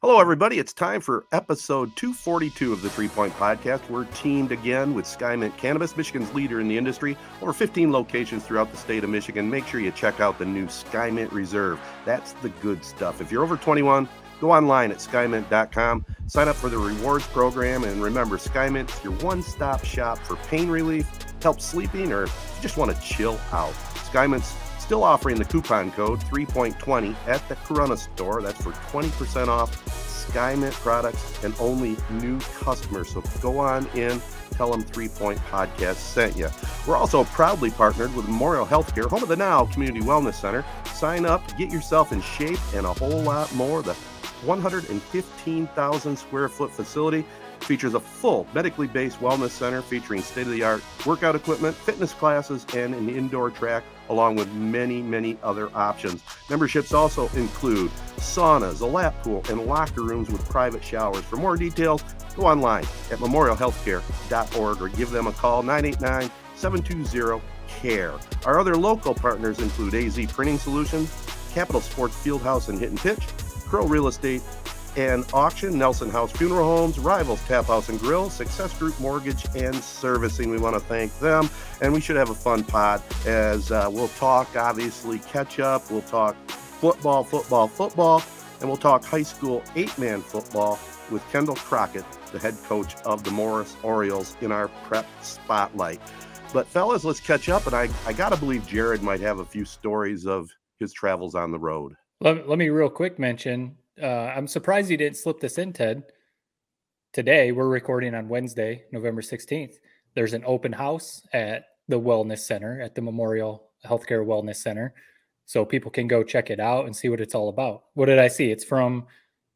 Hello, everybody. It's time for episode 242 of the Three Point Podcast. We're teamed again with Skymint Cannabis, Michigan's leader in the industry. Over 15 locations throughout the state of Michigan. Make sure you check out the new Skymint Reserve. That's the good stuff. If you're over 21, go online at skymint.com, sign up for the rewards program, and remember, Skymint is your one stop shop for pain relief, help sleeping, or you just want to chill out. Skymint's still offering the coupon code 3.20 at the Corunna store. That's for 20% off Skymint products and only new customers. So go on in, tell them Three Point Podcast sent you. We're also proudly partnered with Memorial Healthcare, home of the Now Community Wellness Center. Sign up, get yourself in shape, and a whole lot more. The 115,000 square foot facility features a full medically based wellness center featuring state of the art workout equipment, fitness classes, and an indoor track, along with many, many other options. Memberships also include saunas, a lap pool, and locker rooms with private showers. For more details, go online at memorialhealthcare.org or give them a call 989 720 CARE. Our other local partners include AZEE Printing Solutions, Capital Sports Fieldhouse and Hit and Pitch, Crow Real Estate, and Auction, Nelson House Funeral Homes, Rivals Tap House and Grill, Success Group Mortgage and Servicing. We want to thank them, and we should have a fun pod as uh, we'll talk, obviously, catch up. We'll talk football, football, football, and we'll talk high school eight man football with Kendall Crockett, the head coach of the Morrice Orioles, in our prep spotlight. But, fellas, let's catch up. And I, I got to believe Jerod might have a few stories of his travels on the road. Let, let me real quick mention uh, I'm surprised you didn't slip this in, Ted. Today, we're recording on Wednesday, November 16th. There's an open house at the Wellness Center, at the Memorial Healthcare Wellness Center. So people can go check it out and see what it's all about. What did I see? It's from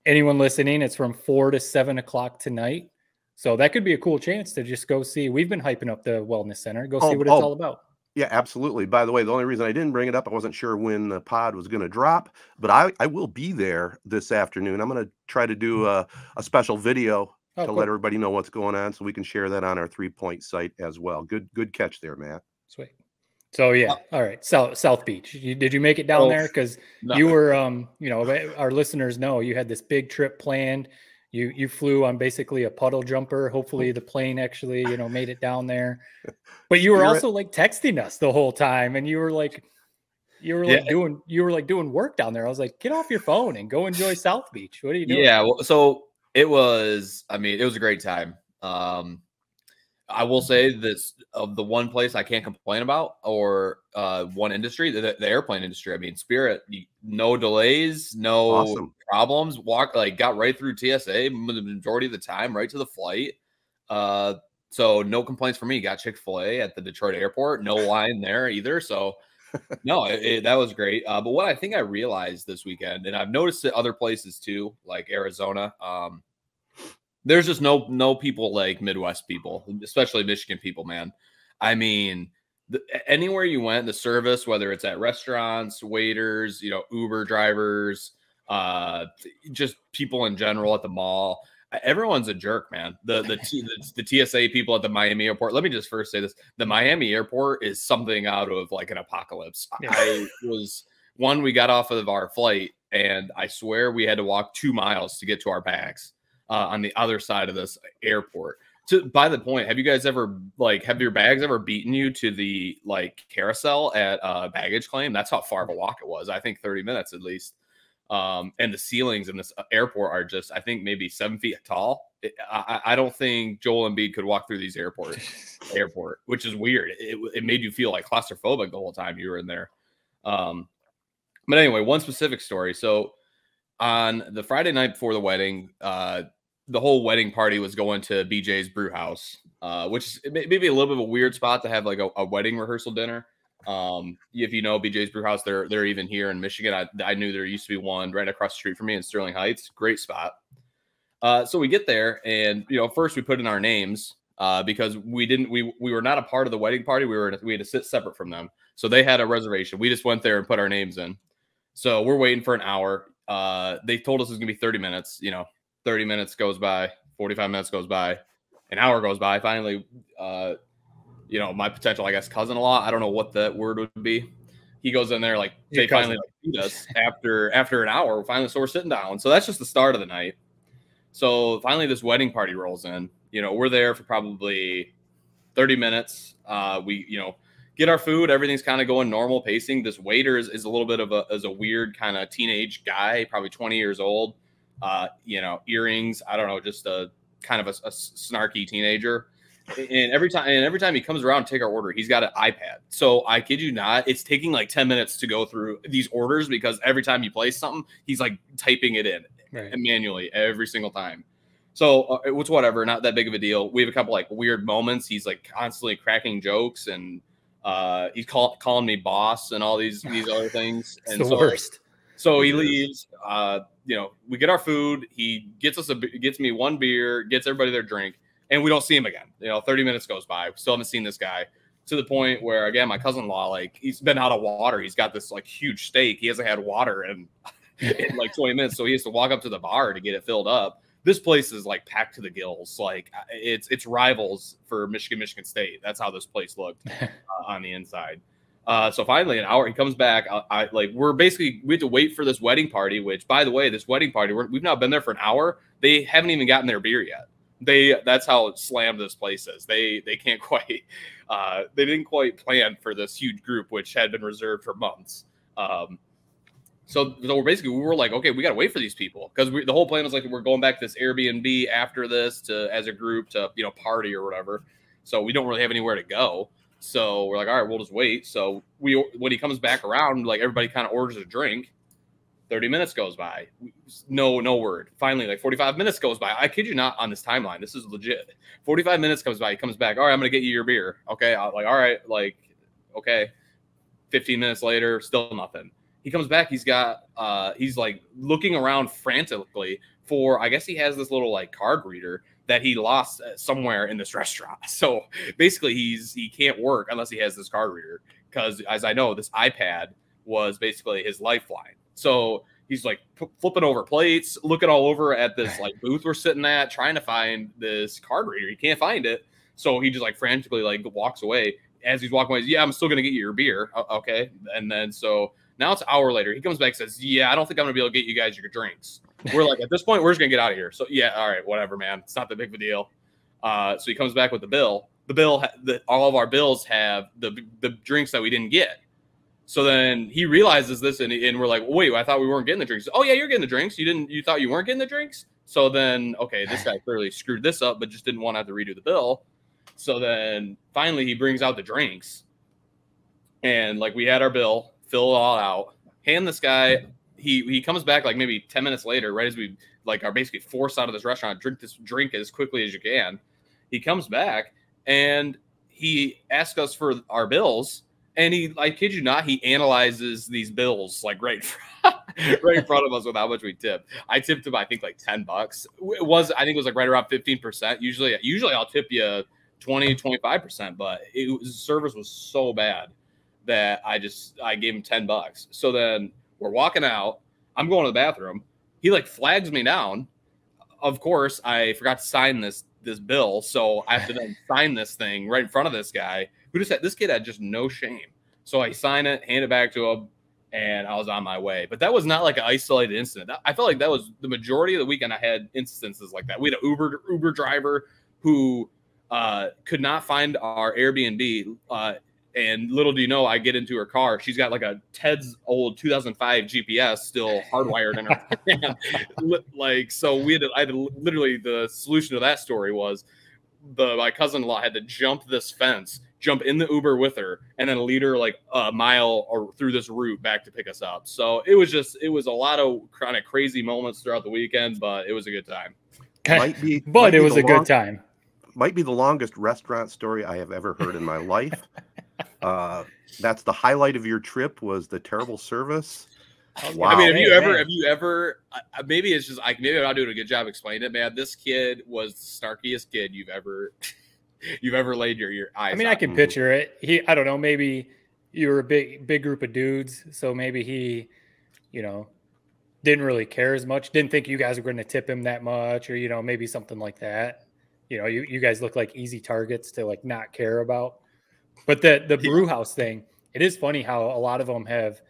anyone listening, it's from four to seven o'clock tonight. So that could be a cool chance to just go see. We've been hyping up the Wellness Center. Go oh, see what oh, it's all about. Yeah, absolutely. By the way, the only reason I didn't bring it up, I wasn't sure when the pod was going to drop, but I, I will be there this afternoon. I'm going to try to do mm. a, a special video oh, to cool. let everybody know what's going on so we can share that on our three point site as well. Good good catch there, Matt. Sweet. So yeah, all right. South South Beach. You, did you make it down oh, there? Because you were, um, you know, our listeners know you had this big trip planned you you flew on basically a puddle jumper. Hopefully the plane actually, you know, made it down there. But you were You're also like texting us the whole time and you were like you were like yeah. doing you were like doing work down there. I was like, get off your phone and go enjoy South Beach. What are you doing? Yeah, well, so it was I mean, it was a great time. Um I will say this of the one place I can't complain about, or uh, one industry, the, the, airplane industry. I mean, Spirit, no delays, no awesome. problems. Walk like got right through TSA the majority of the time, right to the flight. Uh, so no complaints for me. Got Chick Fil A at the Detroit airport, no line there either. So no, it, it, that was great. Uh, but what I think I realized this weekend, and I've noticed it other places too, like Arizona. Um, there's just no no people like Midwest people, especially Michigan people, man. I mean, the, anywhere you went, the service, whether it's at restaurants, waiters, you know, Uber drivers, uh, just people in general at the mall, everyone's a jerk, man. The the, T, the, the TSA people at the Miami airport. Let me just first say this: the Miami airport is something out of like an apocalypse. Yeah. I was one. We got off of our flight, and I swear we had to walk two miles to get to our bags uh, on the other side of this airport. To by the point, have you guys ever like have your bags ever beaten you to the like carousel at uh, baggage claim? That's how far of a walk it was. I think 30 minutes at least. Um, and the ceilings in this uh, airport are just, I think, maybe seven feet tall. It, I, I, don't think Joel Embiid could walk through these airports, airport, which is weird. It, it made you feel like claustrophobic the whole time you were in there. Um, but anyway, one specific story. So on the Friday night before the wedding, uh, the whole wedding party was going to BJ's Brew House, uh, which is maybe a little bit of a weird spot to have like a, a wedding rehearsal dinner. Um, if you know BJ's Brew House, they're they're even here in Michigan. I, I knew there used to be one right across the street from me in Sterling Heights. Great spot. Uh, so we get there, and you know, first we put in our names uh, because we didn't we we were not a part of the wedding party. We were we had to sit separate from them, so they had a reservation. We just went there and put our names in. So we're waiting for an hour. Uh, they told us it was gonna be 30 minutes. You know, 30 minutes goes by, 45 minutes goes by, an hour goes by. Finally, uh, you know, my potential, I guess, cousin a lot. I don't know what that word would be. he goes in there like they finally like, feed us after after an hour. Finally, so we're sitting down. So that's just the start of the night. So finally, this wedding party rolls in. You know, we're there for probably 30 minutes. Uh, we, you know, get our food. Everything's kind of going normal pacing. This waiter is, is a little bit of a, is a weird kind of teenage guy, probably 20 years old. Uh, you know, earrings. I don't know, just a kind of a, a snarky teenager. And every time, and every time he comes around to take our order, he's got an iPad. So I kid you not, it's taking like 10 minutes to go through these orders because every time you place something, he's like typing it in right. manually every single time. So uh, it's whatever, not that big of a deal. We have a couple like weird moments. He's like constantly cracking jokes and uh, he's call, calling me boss and all these these other things. and the so, worst. So he leaves. Uh, you know, we get our food. He gets us a gets me one beer, gets everybody their drink, and we don't see him again. You know, thirty minutes goes by. We still haven't seen this guy to the point where again, my cousin-in-law, like he's been out of water. He's got this like huge steak. He hasn't had water in, in like twenty minutes, so he has to walk up to the bar to get it filled up this place is like packed to the gills. Like uh, it's it's rivals for Michigan, Michigan State. That's how this place looked uh, on the inside. Uh, so finally, an hour he comes back. I, I, like we're basically we have to wait for this wedding party. Which, by the way, this wedding party we have now been there for an hour. They haven't even gotten their beer yet. They that's how slammed this place is. They they can't quite uh, they didn't quite plan for this huge group, which had been reserved for months. Um, so, so we're basically we were like, okay, we got to wait for these people because the whole plan was like we're going back to this Airbnb after this to as a group to you know party or whatever. So we don't really have anywhere to go. So we're like, all right, we'll just wait. So we when he comes back around, like everybody kind of orders a drink. 30 minutes goes by. No, no word. Finally, like 45 minutes goes by. I kid you not on this timeline. This is legit. 45 minutes comes by. He comes back. All right, I'm gonna get you your beer. Okay. I'm like, all right, like, okay. 15 minutes later, still nothing. He comes back. He's got uh he's like looking around frantically for I guess he has this little like card reader that he lost uh, somewhere in this restaurant. So basically he's he can't work unless he has this card reader because as I know this iPad was basically his lifeline. So he's like p- flipping over plates, looking all over at this like booth we're sitting at, trying to find this card reader. He can't find it. So he just like frantically like walks away. As he's walking away, yeah, I'm still gonna get you your beer. Okay. And then so now it's hour later. He comes back and says, Yeah, I don't think I'm gonna be able to get you guys your drinks. We're like, at this point, we're just gonna get out of here. So yeah, all right, whatever, man. It's not that big of a deal. Uh, so he comes back with the bill. The bill, the, all of our bills have the the drinks that we didn't get. So then he realizes this, and, and we're like, wait, I thought we weren't getting the drinks. Oh yeah, you're getting the drinks. You didn't. You thought you weren't getting the drinks. So then, okay, this guy clearly screwed this up, but just didn't want to have to redo the bill. So then finally he brings out the drinks, and like we had our bill, fill it all out, hand this guy. He he comes back like maybe ten minutes later, right as we like are basically forced out of this restaurant. Drink this drink as quickly as you can. He comes back and he asks us for our bills. And he, I kid you not, he analyzes these bills like right, right in front of us with how much we tip. I tipped him, I think, like ten bucks. It was, I think, it was like right around fifteen percent. Usually, usually I'll tip you 20, 25 percent, but it was, service was so bad that I just I gave him 10 bucks. So then we're walking out. I'm going to the bathroom. He like flags me down. Of course, I forgot to sign this this bill, so I have to then sign this thing right in front of this guy who just had this kid had just no shame. So I sign it, hand it back to him, and I was on my way. But that was not like an isolated incident. I felt like that was the majority of the weekend. I had instances like that. We had an Uber Uber driver who uh, could not find our Airbnb. Uh, and little do you know, I get into her car. She's got like a Ted's old 2005 GPS still hardwired in her. like, so we had, to, I had to, literally the solution to that story was the my cousin-in-law had to jump this fence, jump in the Uber with her, and then lead her like a mile or through this route back to pick us up. So it was just it was a lot of kind of crazy moments throughout the weekend, but it was a good time. Might be, but might it was a long, good time. Might be the longest restaurant story I have ever heard in my life. Uh, that's the highlight of your trip was the terrible service. Wow. I mean, have you ever, have you ever, uh, maybe it's just like, maybe I'm not doing a good job explaining it, man. This kid was the snarkiest kid you've ever, you've ever laid your, your eyes I mean, on. I can picture it. He, I don't know, maybe you were a big, big group of dudes. So maybe he, you know, didn't really care as much. Didn't think you guys were going to tip him that much, or, you know, maybe something like that. You know, you, you guys look like easy targets to like not care about. But the the brew house thing, it is funny how a lot of them have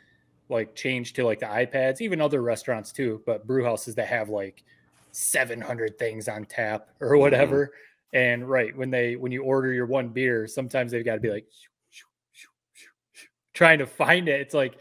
like changed to like the iPads, even other restaurants too, but brew houses that have like 700 things on tap or Mm-hmm. whatever. And right when they when you order your one beer, sometimes they've got to be like trying to find it. It's like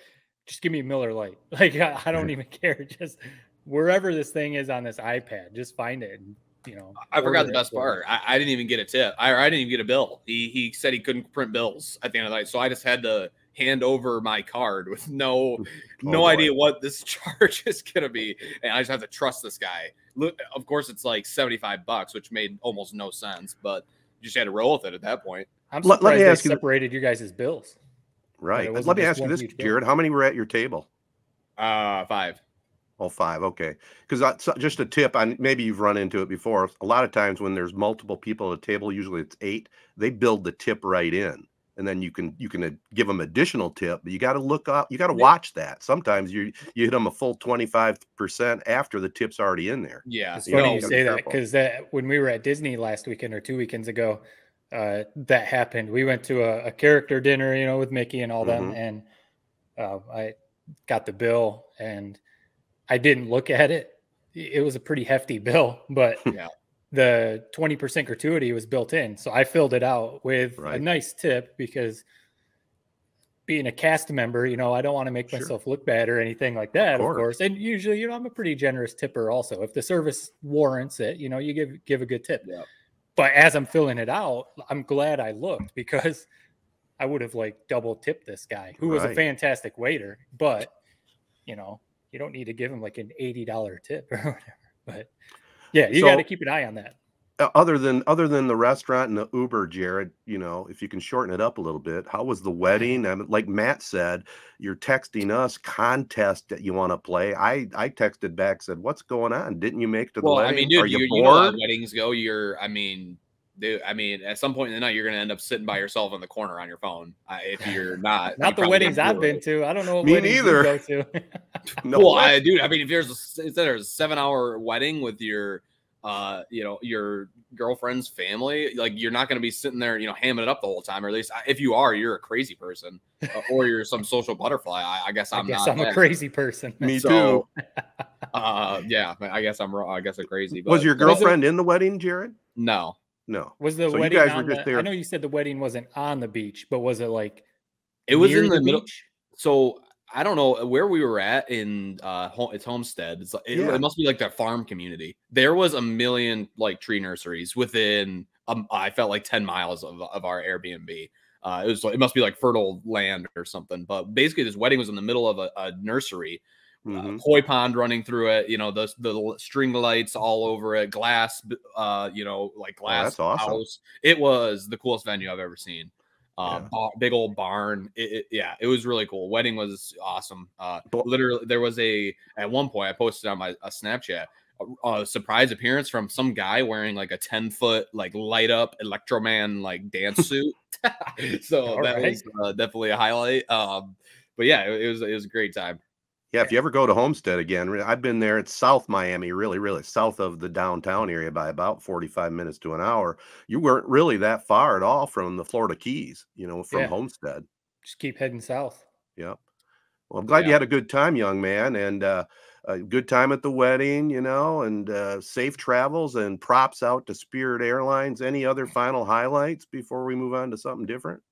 just give me Miller Lite. Like I, I don't even care. Just wherever this thing is on this iPad, just find it. And, you know, I forgot the best part. I, I didn't even get a tip. I, I didn't even get a bill. He he said he couldn't print bills at the end of the night, so I just had to hand over my card with no no boy. idea what this charge is gonna be, and I just have to trust this guy. Look, of course, it's like seventy five bucks, which made almost no sense, but you just had to roll with it at that point. I'm Let- surprised let me they ask you th- separated your guys' bills. Right. Let me ask you this, huge bill. Jerod. How many were at your table? Uh five. Oh, five. Okay. Because just a tip, on maybe you've run into it before. A lot of times when there's multiple people at a table, usually it's eight. They build the tip right in, and then you can you can uh, give them additional tip. But you got to look up. You got to watch that. Sometimes you you hit them a full twenty five percent after the tip's already in there. Yeah, It's you funny know, you say that because that when we were at Disney last weekend or two weekends ago, uh, that happened. We went to a, a character dinner, you know, with Mickey and all them, Mhm. and uh, I got the bill and I didn't look at it. It was a pretty hefty bill, but Yeah. the twenty percent gratuity was built in, so I filled it out with a nice tip because. Being a cast member, you know, I don't want to make Sure. myself look bad or anything like that, of course. course. And usually, you know, I'm a pretty generous tipper also. If the service warrants it, you know, you give give a good tip. Yeah. But as I'm filling it out, I'm glad I looked because I would have like double tipped this guy who was a fantastic waiter. But you know, you don't need to give him like an eighty dollar tip or whatever. But yeah, you got to keep an eye on that. Other than other than the restaurant and the Uber, Jerod, you know, if you can shorten it up a little bit, how was the mm. wedding? I mean, like Matt said, you're texting us contest that you want to play. I I texted back said, "What's going on? Didn't you make it to the Well, wedding? I mean, dude, Are you, you, you know how bored?" weddings go. You're, I mean, dude, I mean, at some point in the night, you're gonna end up sitting by yourself in the corner on your phone. Uh, if you're not, you Not the weddings I've bored. been to. I don't know what Me weddings you neither. go to. no, well. I, dude, I mean, if there's a, if there's a seven hour wedding with your, uh, you know, your girlfriend's family, like you're not going to be sitting there, you know, hamming it up the whole time. Or at least if you are, you're a crazy person, uh, or you're some social butterfly. I, I guess I I'm guess not. I'm a that. crazy person. Me So, uh, yeah, I guess I'm wrong. I guess I'm crazy. But was your was it- girlfriend in the wedding, Jerod? no? No. Was the So you wedding guys were just the, I know you said the wedding wasn't on the beach, but was it like It was in the, middle. beach? So I don't know where we were at in uh home, it's Homestead. It's like it, Yeah. it must be like that farm community. There was a million like tree nurseries within um I felt like 10 miles of, of our Airbnb. Uh it was it must be like fertile land or something. But basically this wedding was in the middle of a, a nursery. Uh, Mhm. koi pond running through it, you know, the the string lights all over it, glass uh, you know, like glass Oh, that's awesome. house. It was the coolest venue I've ever seen uh, Yeah. bar, big old barn. It, it- yeah, it was really cool. Wedding was awesome. Uh, But- literally, there was a at one point I posted on my a Snapchat a, a surprise appearance from some guy wearing like a ten foot like light up Electroman like dance suit. so All that right. was uh, definitely a highlight. Um, but yeah, it, it was it was a great time. Yeah, if you ever go to Homestead again, I've been there. It's South Miami, really, really south of the downtown area by about 45 minutes to an hour. You weren't really that far at all from the Florida Keys, you know, from Yeah. Homestead. Just keep heading south. Yep. Well, I'm glad you had a good time, young man, and uh, a good time at the wedding, you know, and uh, safe travels and props out to Spirit Airlines. Any other final highlights before we move on to something different?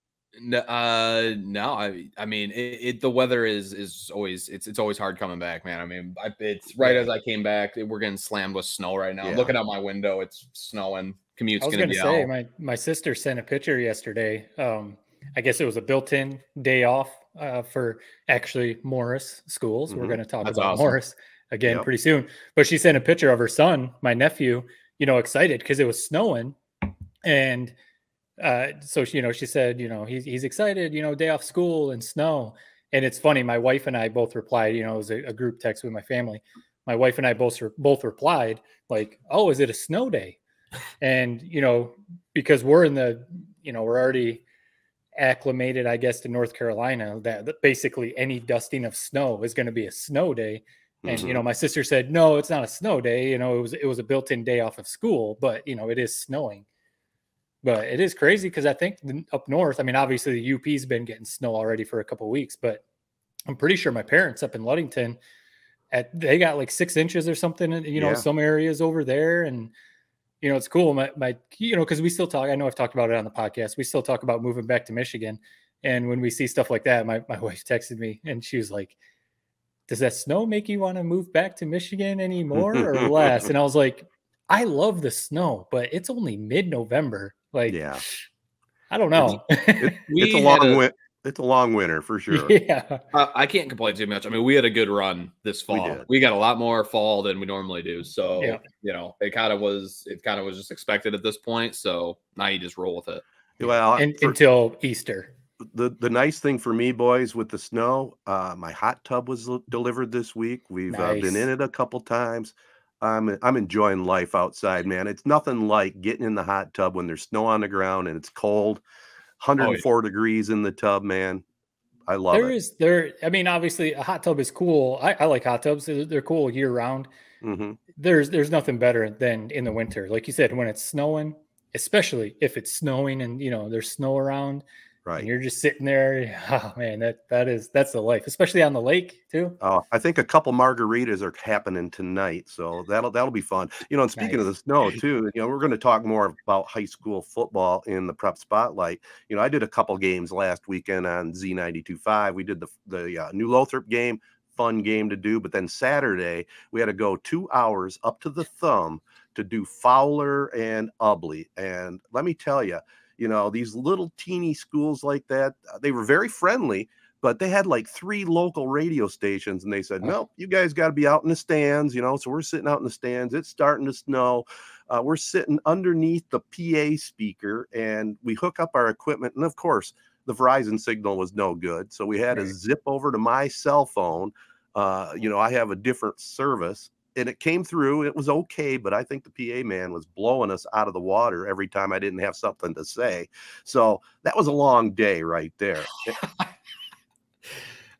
No, uh, no, I, I mean, it, it, the weather is is always it's it's always hard coming back, man. I mean, I, it's right Yeah. as I came back, we're getting slammed with snow right now. I'm Yeah. looking out my window, it's snowing. Commute's I was gonna, going to be say, hell. my my sister sent a picture yesterday. Um, I guess it was a built-in day off uh, for actually Morrice schools. We're Mhm. going to talk That's about awesome. Morrice again Yep. pretty soon. But she sent a picture of her son, my nephew, you know, excited because it was snowing, and uh, so she, you know, she said, you know, he's he's excited, you know, day off school and snow. And it's funny, my wife and I both replied. You know, it was a, a group text with my family. My wife and I both re- both replied like, "Oh, is it a snow day?" and you know because we're in the you know we're already acclimated i guess to north carolina that, that basically any dusting of snow is going to be a snow day and you know my sister said no it's not a snow day you know it was it was a built-in day off of school but you know it is snowing But it is crazy because I think up north, I mean, obviously the UP's been getting snow already for a couple weeks, but I'm pretty sure my parents up in Ludington, at they got like six inches or something. You know, yeah. some areas over there, and you know, it's cool. My, my you know, because we still talk. I know I've talked about it on the podcast. We still talk about moving back to Michigan, and when we see stuff like that, my my wife texted me and she was like, "Does that snow make you want to move back to Michigan anymore or less?" And I was like, "I love the snow, but it's only mid November." Like, yeah, I don't know. It, it's a long win- it's a long winter for sure. Yeah, uh, I can't complain too much. I mean, we had a good run this fall. We, we got a lot more fall than we normally do. So yeah. you know, it kind of was it kind of was just expected at this point. So now you just roll with it. Well, and, for, until Easter. The the nice thing for me, boys, with the snow, uh, my hot tub was delivered this week. We've nice. uh, been in it a couple times. I'm I'm enjoying life outside, man. It's nothing like getting in the hot tub when there's snow on the ground and it's cold, 104 oh, yeah. degrees in the tub, man. I love there it. There is there. I mean, obviously, a hot tub is cool. I, I like hot tubs. They're cool year round. Mm-hmm. There's there's nothing better than in the winter, like you said, when it's snowing, especially if it's snowing and you know there's snow around. Right. And you're just sitting there. Oh man, that that is that's the life, especially on the lake too. Oh, I think a couple margaritas are happening tonight, so that'll that'll be fun. You know, and speaking nice. of the snow too, you know, we're going to talk more about high school football in the prep spotlight. You know, I did a couple games last weekend on Z92.5. We did the the uh, New Lothrop game, fun game to do, but then Saturday we had to go two hours up to the thumb to do Fowler and Ubly, and let me tell you you know these little teeny schools like that uh, they were very friendly but they had like three local radio stations and they said no you guys got to be out in the stands you know so we're sitting out in the stands it's starting to snow uh, we're sitting underneath the pa speaker and we hook up our equipment and of course the verizon signal was no good so we had to zip over to my cell phone uh, you know i have a different service and it came through. It was okay, but I think the PA man was blowing us out of the water every time I didn't have something to say. So that was a long day right there.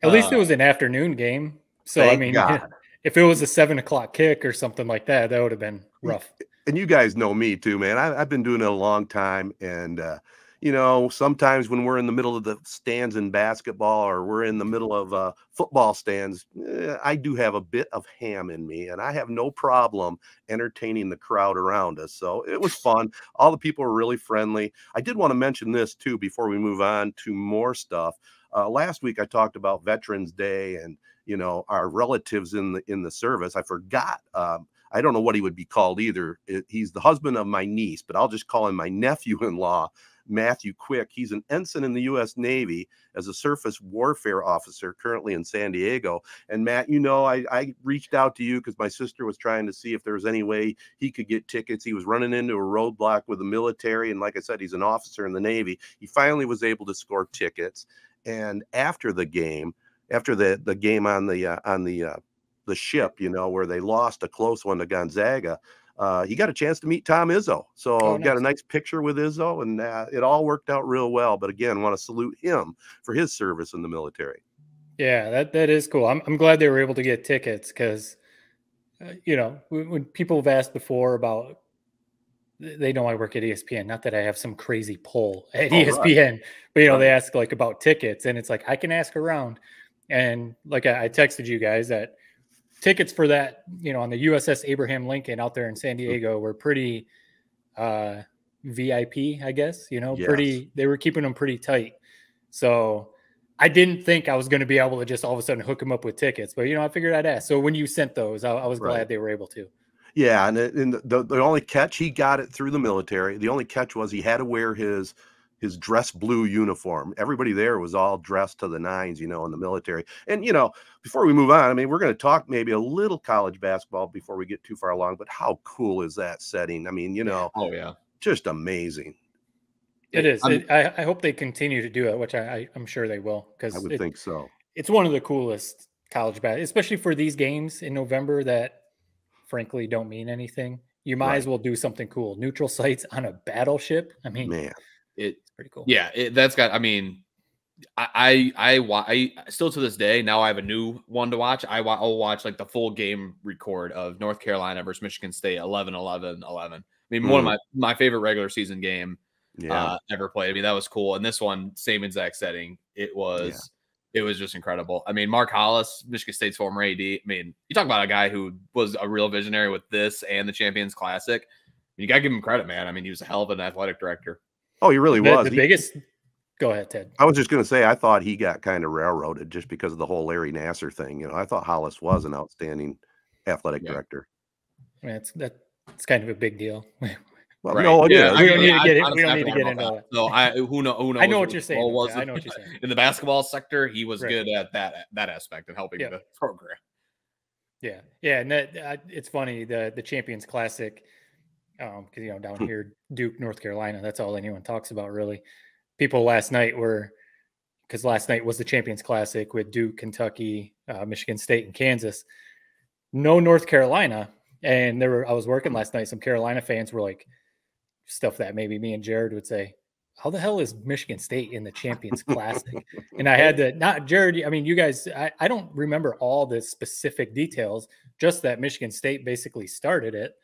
At least it uh, was an afternoon game. So I mean, God. if it was a seven o'clock kick or something like that, that would have been rough. And you guys know me too, man. I, have been doing it a long time, and uh, you know, sometimes when we're in the middle of the stands in basketball or we're in the middle of uh, football stands, eh, I do have a bit of ham in me, and I have no problem entertaining the crowd around us. So it was fun. All the people were really friendly. I did want to mention this too before we move on to more stuff. Uh, last week I talked about Veterans Day and you know our relatives in the in the service. I forgot. Um, I don't know what he would be called either. He's the husband of my niece, but I'll just call him my nephew-in-law Matthew Quick. He's an ensign in the U.S. Navy as a surface warfare officer currently in San Diego. And Matt, you know, I, I reached out to you because my sister was trying to see if there was any way he could get tickets. He was running into a roadblock with the military. And like I said, he's an officer in the Navy. He finally was able to score tickets. And after the game, after the, the game on the uh, on the uh, the ship, you know, where they lost a close one to Gonzaga, uh, he got a chance to meet Tom Izzo. So oh, nice. got a nice picture with Izzo, and uh, it all worked out real well. But again, want to salute him for his service in the military. Yeah, that that is cool. I'm I'm glad they were able to get tickets because, uh, you know, when, when, people have asked before about, they know I work at ESPN. Not that I have some crazy pull at oh, ESPN, right. but you know, right. they ask like about tickets, and it's like I can ask around, and like I, I texted you guys that tickets for that, you know, on the USS Abraham Lincoln out there in San Diego were pretty uh VIP, I guess, you know, yes. pretty they were keeping them pretty tight. So I didn't think I was going to be able to just all of a sudden hook them up with tickets, but you know, I figured I'd ask. So when you sent those, I, I was right. glad they were able to. Yeah, and, and the, the only catch he got it through the military. The only catch was he had to wear his his dress blue uniform. Everybody there was all dressed to the nines, you know, in the military. And you know, before we move on, I mean, we're going to talk maybe a little college basketball before we get too far along. But how cool is that setting? I mean, you know, oh yeah, just amazing. It is. It, I, I, hope they continue to do it, which I, I am sure they will. Because I would it, think so. It's one of the coolest college basketball, especially for these games in November that, frankly, don't mean anything. You might right. as well do something cool. Neutral sites on a battleship. I mean, man, it pretty cool. Yeah, it, that's got. I mean, I, I I I still to this day now I have a new one to watch. I I'll watch like the full game record of North Carolina versus Michigan State 11 11 11. I mean, mm. one of mm. my my favorite regular season game yeah. uh, ever played. I mean, that was cool. And this one, same exact setting. It was yeah. it was just incredible. I mean, Mark Hollis, Michigan State's former AD. I mean, you talk about a guy who was a real visionary with this and the Champions Classic. You got to give him credit, man. I mean, he was a hell of an athletic director. Oh, he really the, was. The he, biggest. Go ahead, Ted. I was just going to say, I thought he got kind of railroaded just because of the whole Larry Nassar thing. You know, I thought Hollis was an outstanding athletic yeah. director. Yeah, it's that it's kind of a big deal. Well, right. no, yeah, we don't need to get it. We don't need to get into that. No, I who know who knows. I know what you're saying. Was I know what you're saying. In the basketball sector, he was right. good at that that aspect and helping the program. Yeah, yeah, and that uh, it's funny the the Champions Classic, um, because you know down here Duke, North Carolina, that's all anyone talks about really. People last night were because last night was the Champions Classic with Duke, Kentucky, uh, Michigan State, and Kansas. No North Carolina, and there were I was working last night. Some Carolina fans were like stuff that maybe me and Jerod would say, how the hell is Michigan State in the Champions Classic? and I had to not Jerod. I mean, you guys, I, I don't remember all the specific details, just that Michigan State basically started it.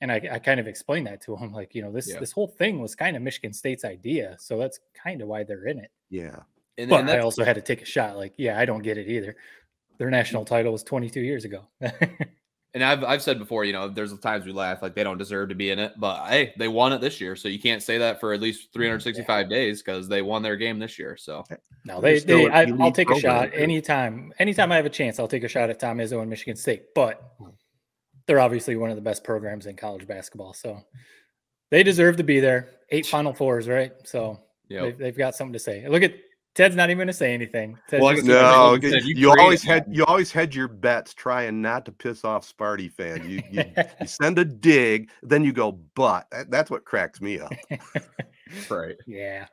And I, I kind of explained that to him, like, you know, this yeah. this whole thing was kind of Michigan State's idea. So that's kind of why they're in it. Yeah. And, but and I also had to take a shot, like, yeah, I don't get it either. Their national title was 22 years ago. and I've I've said before, you know, there's times we laugh like they don't deserve to be in it, but hey, they won it this year, so you can't say that for at least 365 yeah. days because they won their game this year. So no, they, they I, will take a shot anytime. Anytime I have a chance, I'll take a shot at Tom Izzo and Michigan State. But they're obviously one of the best programs in college basketball, so they deserve to be there. Eight Final Fours, right? So yep. they've, they've got something to say. Look at Ted's not even going to say anything. Ted's well, no, you, you always had you always had your bets trying not to piss off Sparty fans. You, you, you send a dig, then you go, but that's what cracks me up. right? Yeah.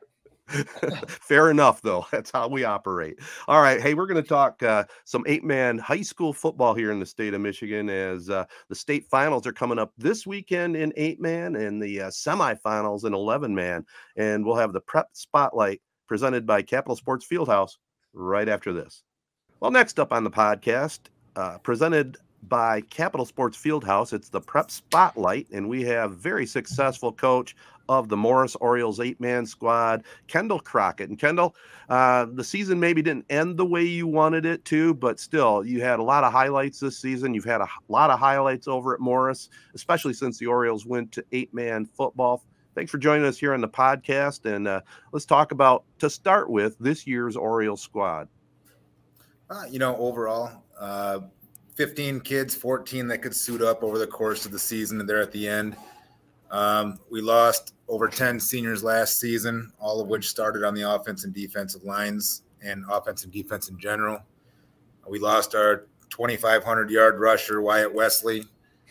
Fair enough, though. That's how we operate. All right. Hey, we're going to talk uh, some eight man high school football here in the state of Michigan as uh, the state finals are coming up this weekend in eight man and the uh, semifinals in 11 man. And we'll have the prep spotlight presented by Capital Sports Fieldhouse right after this. Well, next up on the podcast, uh, presented by Capital Sports Fieldhouse, it's the Prep Spotlight, and we have very successful coach of the Morrice Orioles eight man squad, Kendall Crockett. And Kendall, uh, the season maybe didn't end the way you wanted it to, but still, you had a lot of highlights this season. You've had a lot of highlights over at Morrice, especially since the Orioles went to eight man football thanks for joining us here on the podcast. And uh, let's talk about, to start with, this year's Orioles squad. Uh, you know, overall, uh, 15 kids, 14 that could suit up over the course of the season, and there at the end. Um, we lost over 10 seniors last season, all of which started on the offense and defensive lines and offense and defense in general. We lost our 2,500 yard rusher, Wyatt Wesley,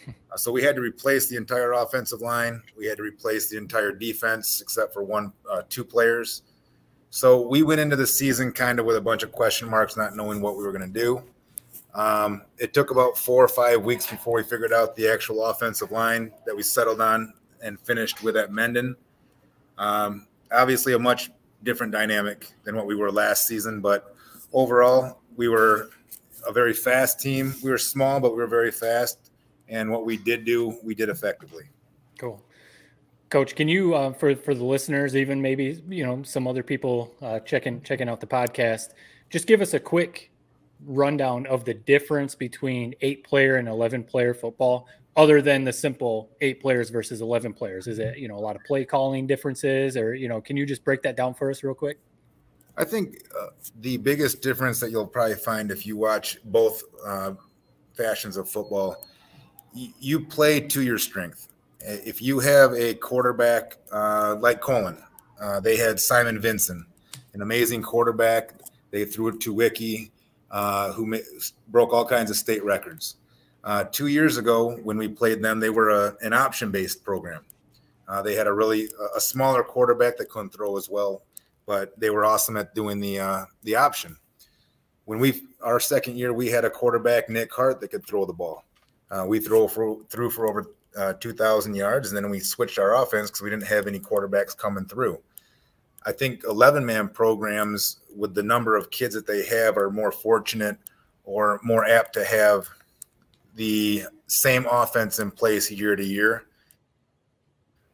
uh, so we had to replace the entire offensive line. We had to replace the entire defense, except for one, uh, two players. So we went into the season kind of with a bunch of question marks, not knowing what we were going to do. Um, it took about four or five weeks before we figured out the actual offensive line that we settled on and finished with at Mendon. Um, obviously, a much different dynamic than what we were last season, but overall, we were a very fast team. We were small, but we were very fast and what we did do, we did effectively. Cool. Coach, can you, uh, for for the listeners, even maybe you know some other people uh, checking checking out the podcast, just give us a quick rundown of the difference between eight player and eleven player football, other than the simple eight players versus eleven players. Is it you know a lot of play calling differences, or you know, can you just break that down for us real quick? I think uh, the biggest difference that you'll probably find if you watch both uh, fashions of football you play to your strength. If you have a quarterback uh, like Colon, uh, they had Simon Vincent, an amazing quarterback. They threw it to Wiki, uh, who ma- broke all kinds of state records. Uh, two years ago, when we played them, they were a, an option-based program. Uh, they had a really a smaller quarterback that couldn't throw as well, but they were awesome at doing the uh, the option. When we our second year, we had a quarterback Nick Hart that could throw the ball. Uh, we throw for, through for over uh, 2,000 yards, and then we switched our offense because we didn't have any quarterbacks coming through. I think 11 man programs, with the number of kids that they have, are more fortunate or more apt to have the same offense in place year to year.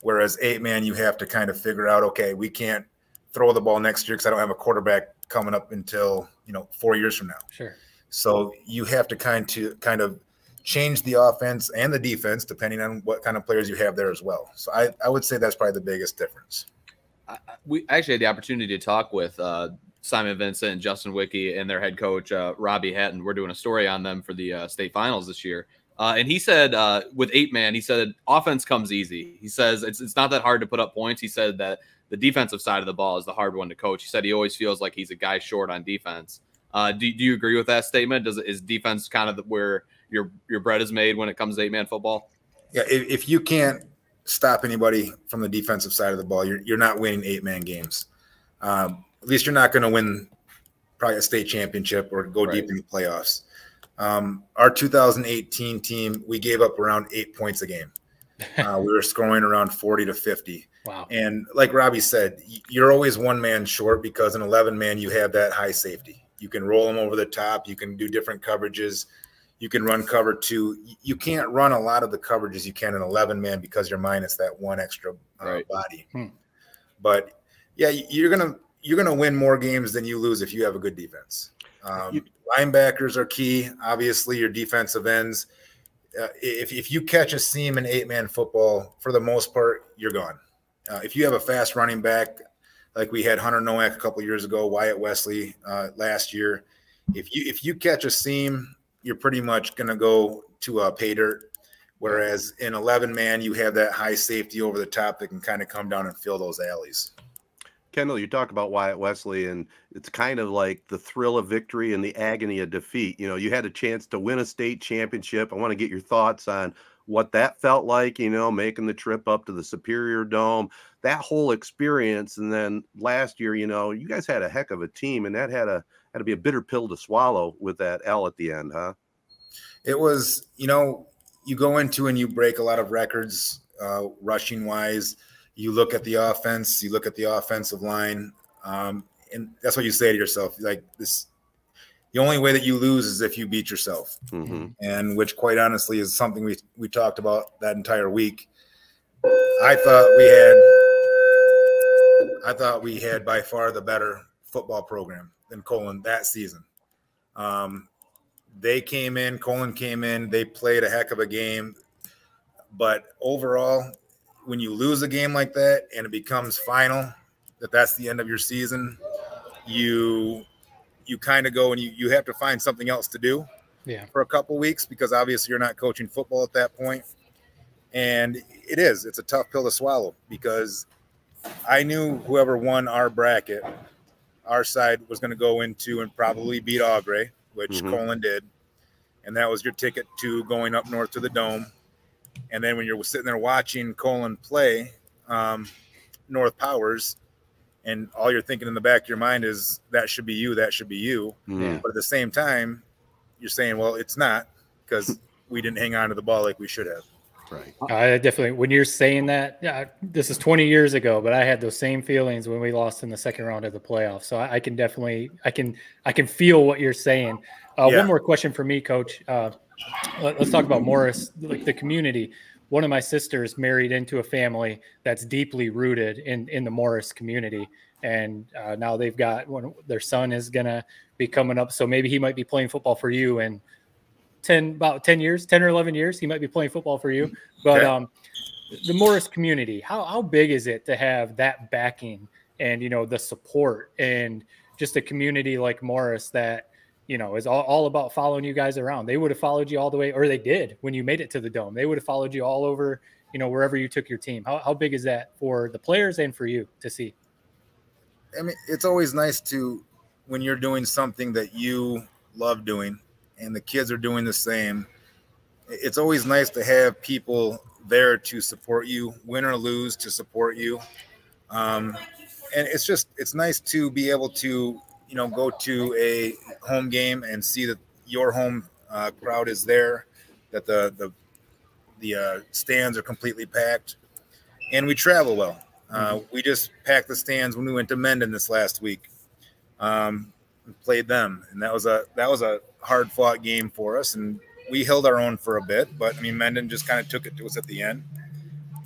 Whereas eight man, you have to kind of figure out, okay, we can't throw the ball next year because I don't have a quarterback coming up until you know four years from now. Sure. So you have to kind to kind of change the offense and the defense depending on what kind of players you have there as well. So I, I would say that's probably the biggest difference. We actually had the opportunity to talk with uh, Simon Vincent and Justin Wiki and their head coach uh, Robbie Hatton. We're doing a story on them for the uh, state finals this year. Uh, and he said uh, with eight man, he said offense comes easy. He says it's it's not that hard to put up points. He said that the defensive side of the ball is the hard one to coach. He said he always feels like he's a guy short on defense. Uh, do, do you agree with that statement? Does is defense kind of where your your bread is made when it comes to eight man football? Yeah, if, if you can't stop anybody from the defensive side of the ball, you're you're not winning eight man games. Um, at least you're not going to win probably a state championship or go right. deep in the playoffs. Um, our 2018 team, we gave up around eight points a game. Uh, we were scoring around 40 to 50. Wow. And like Robbie said, you're always one man short because an 11 man, you have that high safety. You can roll them over the top. You can do different coverages. You can run cover two. You can't run a lot of the coverages you can in 11 man because you're minus that one extra uh, right. body. Hmm. But yeah, you're gonna you're gonna win more games than you lose if you have a good defense. Um, you, linebackers are key. Obviously, your defensive ends. Uh, if, if you catch a seam in eight man football, for the most part, you're gone. Uh, if you have a fast running back, like we had Hunter Nowak a couple years ago, Wyatt Wesley uh, last year, if you if you catch a seam, you're pretty much going to go to a pay dirt. Whereas in 11 man, you have that high safety over the top that can kind of come down and fill those alleys. Kendall, you talk about Wyatt Wesley, and it's kind of like the thrill of victory and the agony of defeat. You know, you had a chance to win a state championship. I want to get your thoughts on what that felt like, you know, making the trip up to the Superior Dome, that whole experience. And then last year, you know, you guys had a heck of a team, and that had a had to be a bitter pill to swallow with that L at the end, huh? It was, you know, you go into and you break a lot of records, uh, rushing wise you look at the offense, you look at the offensive line, um, and that's what you say to yourself, like this. The only way that you lose is if you beat yourself, mm-hmm. and which, quite honestly, is something we we talked about that entire week. I thought we had, I thought we had by far the better football program than Colon that season. Um, they came in, Colon came in, they played a heck of a game, but overall, when you lose a game like that and it becomes final, that that's the end of your season, you you kind of go and you, you have to find something else to do yeah. for a couple weeks because obviously you're not coaching football at that point. And it is, it's a tough pill to swallow because I knew whoever won our bracket, our side was going to go into and probably beat Au Gres, which mm-hmm. Colon did. And that was your ticket to going up north to the dome and then when you're sitting there watching Colon play um, North Powers, and all you're thinking in the back of your mind is that should be you, that should be you. Mm-hmm. But at the same time, you're saying, well, it's not because we didn't hang on to the ball like we should have. Right. I definitely, when you're saying that, yeah, this is 20 years ago, but I had those same feelings when we lost in the second round of the playoffs. So I, I can definitely, I can, I can feel what you're saying. Uh, yeah. One more question for me, Coach. Uh, let, us talk about Morrice, like the community. One of my sisters married into a family that's deeply rooted in in the Morrice community, and uh, now they've got one. Their son is gonna be coming up, so maybe he might be playing football for you and 10 about 10 years 10 or 11 years he might be playing football for you. But yeah. um, the morrice community how, how big is it to have that backing and you know the support and just a community like morrice that you know is all, all about following you guys around? They would have followed you all the way or they did when you made it to the dome. They would have followed you all over you know wherever you took your team. How, how big is that for the players and for you to see? I mean it's always nice to when you're doing something that you love doing and the kids are doing the same. It's always nice to have people there to support you, win or lose, to support you. Um, and it's just it's nice to be able to you know go to a home game and see that your home uh, crowd is there, that the the the uh, stands are completely packed, and we travel well. Uh, mm-hmm. We just packed the stands when we went to Mendon this last week. Um, played them, and that was a that was a hard fought game for us, and we held our own for a bit. But I mean, Mendon just kind of took it to us at the end.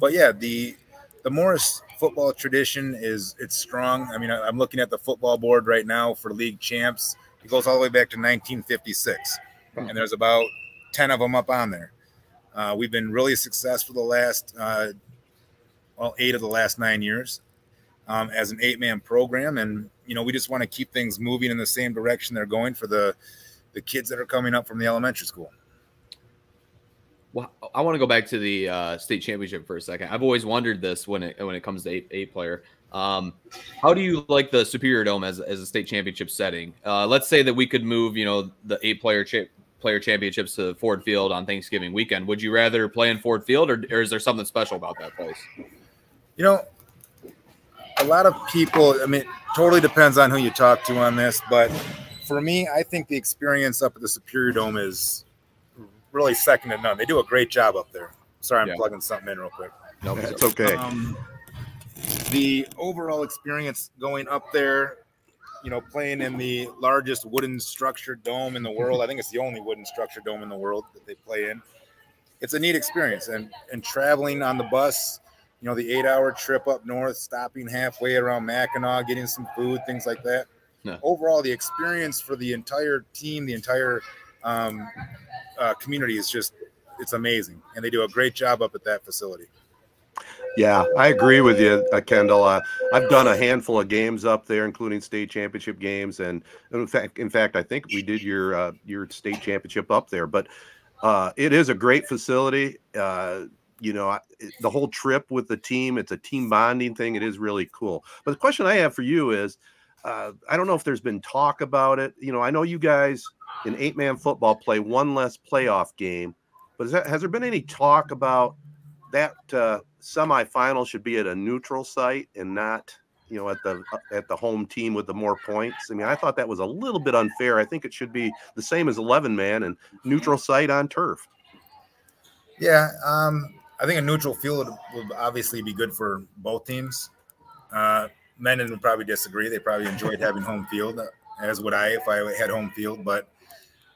But yeah, the the Morrice football tradition is it's strong. I mean, I'm looking at the football board right now for league champs. It goes all the way back to 1956, and there's about 10 of them up on there. Uh, we've been really successful the last, uh, well, eight of the last nine years um, as an eight man program. And, you know, we just want to keep things moving in the same direction they're going for the, the kids that are coming up from the elementary school. Well, I want to go back to the uh, state championship for a second. I've always wondered this when it when it comes to eight, eight player. Um, how do you like the Superior Dome as, as a state championship setting? Uh, let's say that we could move, you know, the eight player cha- player championships to Ford Field on Thanksgiving weekend. Would you rather play in Ford Field, or, or is there something special about that place? You know, a lot of people. I mean, totally depends on who you talk to on this, but for me, I think the experience up at the Superior Dome is really second to none. They do a great job up there. Sorry, I'm Yeah. plugging something in real quick. No, It's okay. Um, the overall experience going up there, you know, playing in the largest wooden structured dome in the world. I think it's the only wooden structured dome in the world that they play in. It's a neat experience, and and traveling on the bus, you know, the eight-hour trip up north, stopping halfway around Mackinac, getting some food, things like that. Yeah. Overall, the experience for the entire team, the entire um, uh, community is just it's amazing, and they do a great job up at that facility. Yeah, I agree with you, uh, Kendall. Uh, I've done a handful of games up there, including state championship games, and in fact, in fact, I think we did your uh, your state championship up there. But uh, it is a great facility. Uh, you know, the whole trip with the team, it's a team bonding thing. It is really cool. But the question I have for you is, uh, I don't know if there's been talk about it. You know, I know you guys in eight man football play one less playoff game, but that, has there been any talk about that uh, semifinal should be at a neutral site and not, you know, at the at the home team with the more points. I mean, I thought that was a little bit unfair. I think it should be the same as 11 man and neutral site on turf. Yeah, um, I think a neutral field would obviously be good for both teams. Uh, Mendon would probably disagree. They probably enjoyed having home field, uh, as would I if I had home field. But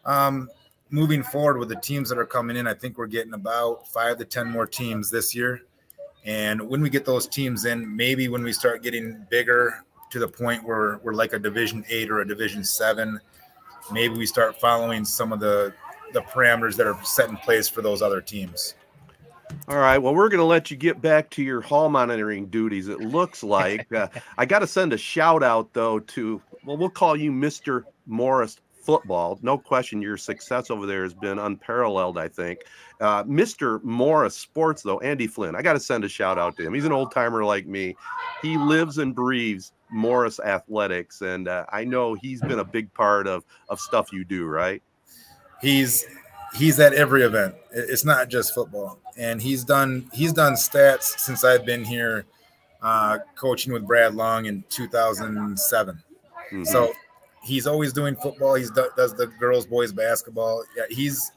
um, moving forward with the teams that are coming in, I think we're getting about five to ten more teams this year. And when we get those teams in, maybe when we start getting bigger to the point where we're like a Division Eight or a Division Seven, maybe we start following some of the the parameters that are set in place for those other teams. All right. Well, we're going to let you get back to your hall monitoring duties. It looks like uh, I got to send a shout out though to well, we'll call you Mr. Morrice Football. No question, your success over there has been unparalleled. I think, uh, Mr. Morrice Sports though, Andy Flynn. I got to send a shout out to him. He's an old timer like me. He lives and breathes Morrice athletics, and uh, I know he's been a big part of of stuff you do. Right? He's he's at every event. It's not just football, and he's done he's done stats since I've been here, uh, coaching with Brad Long in 2007. Mhm. So he's always doing football. He's do, does the girls boys basketball. Yeah, he's.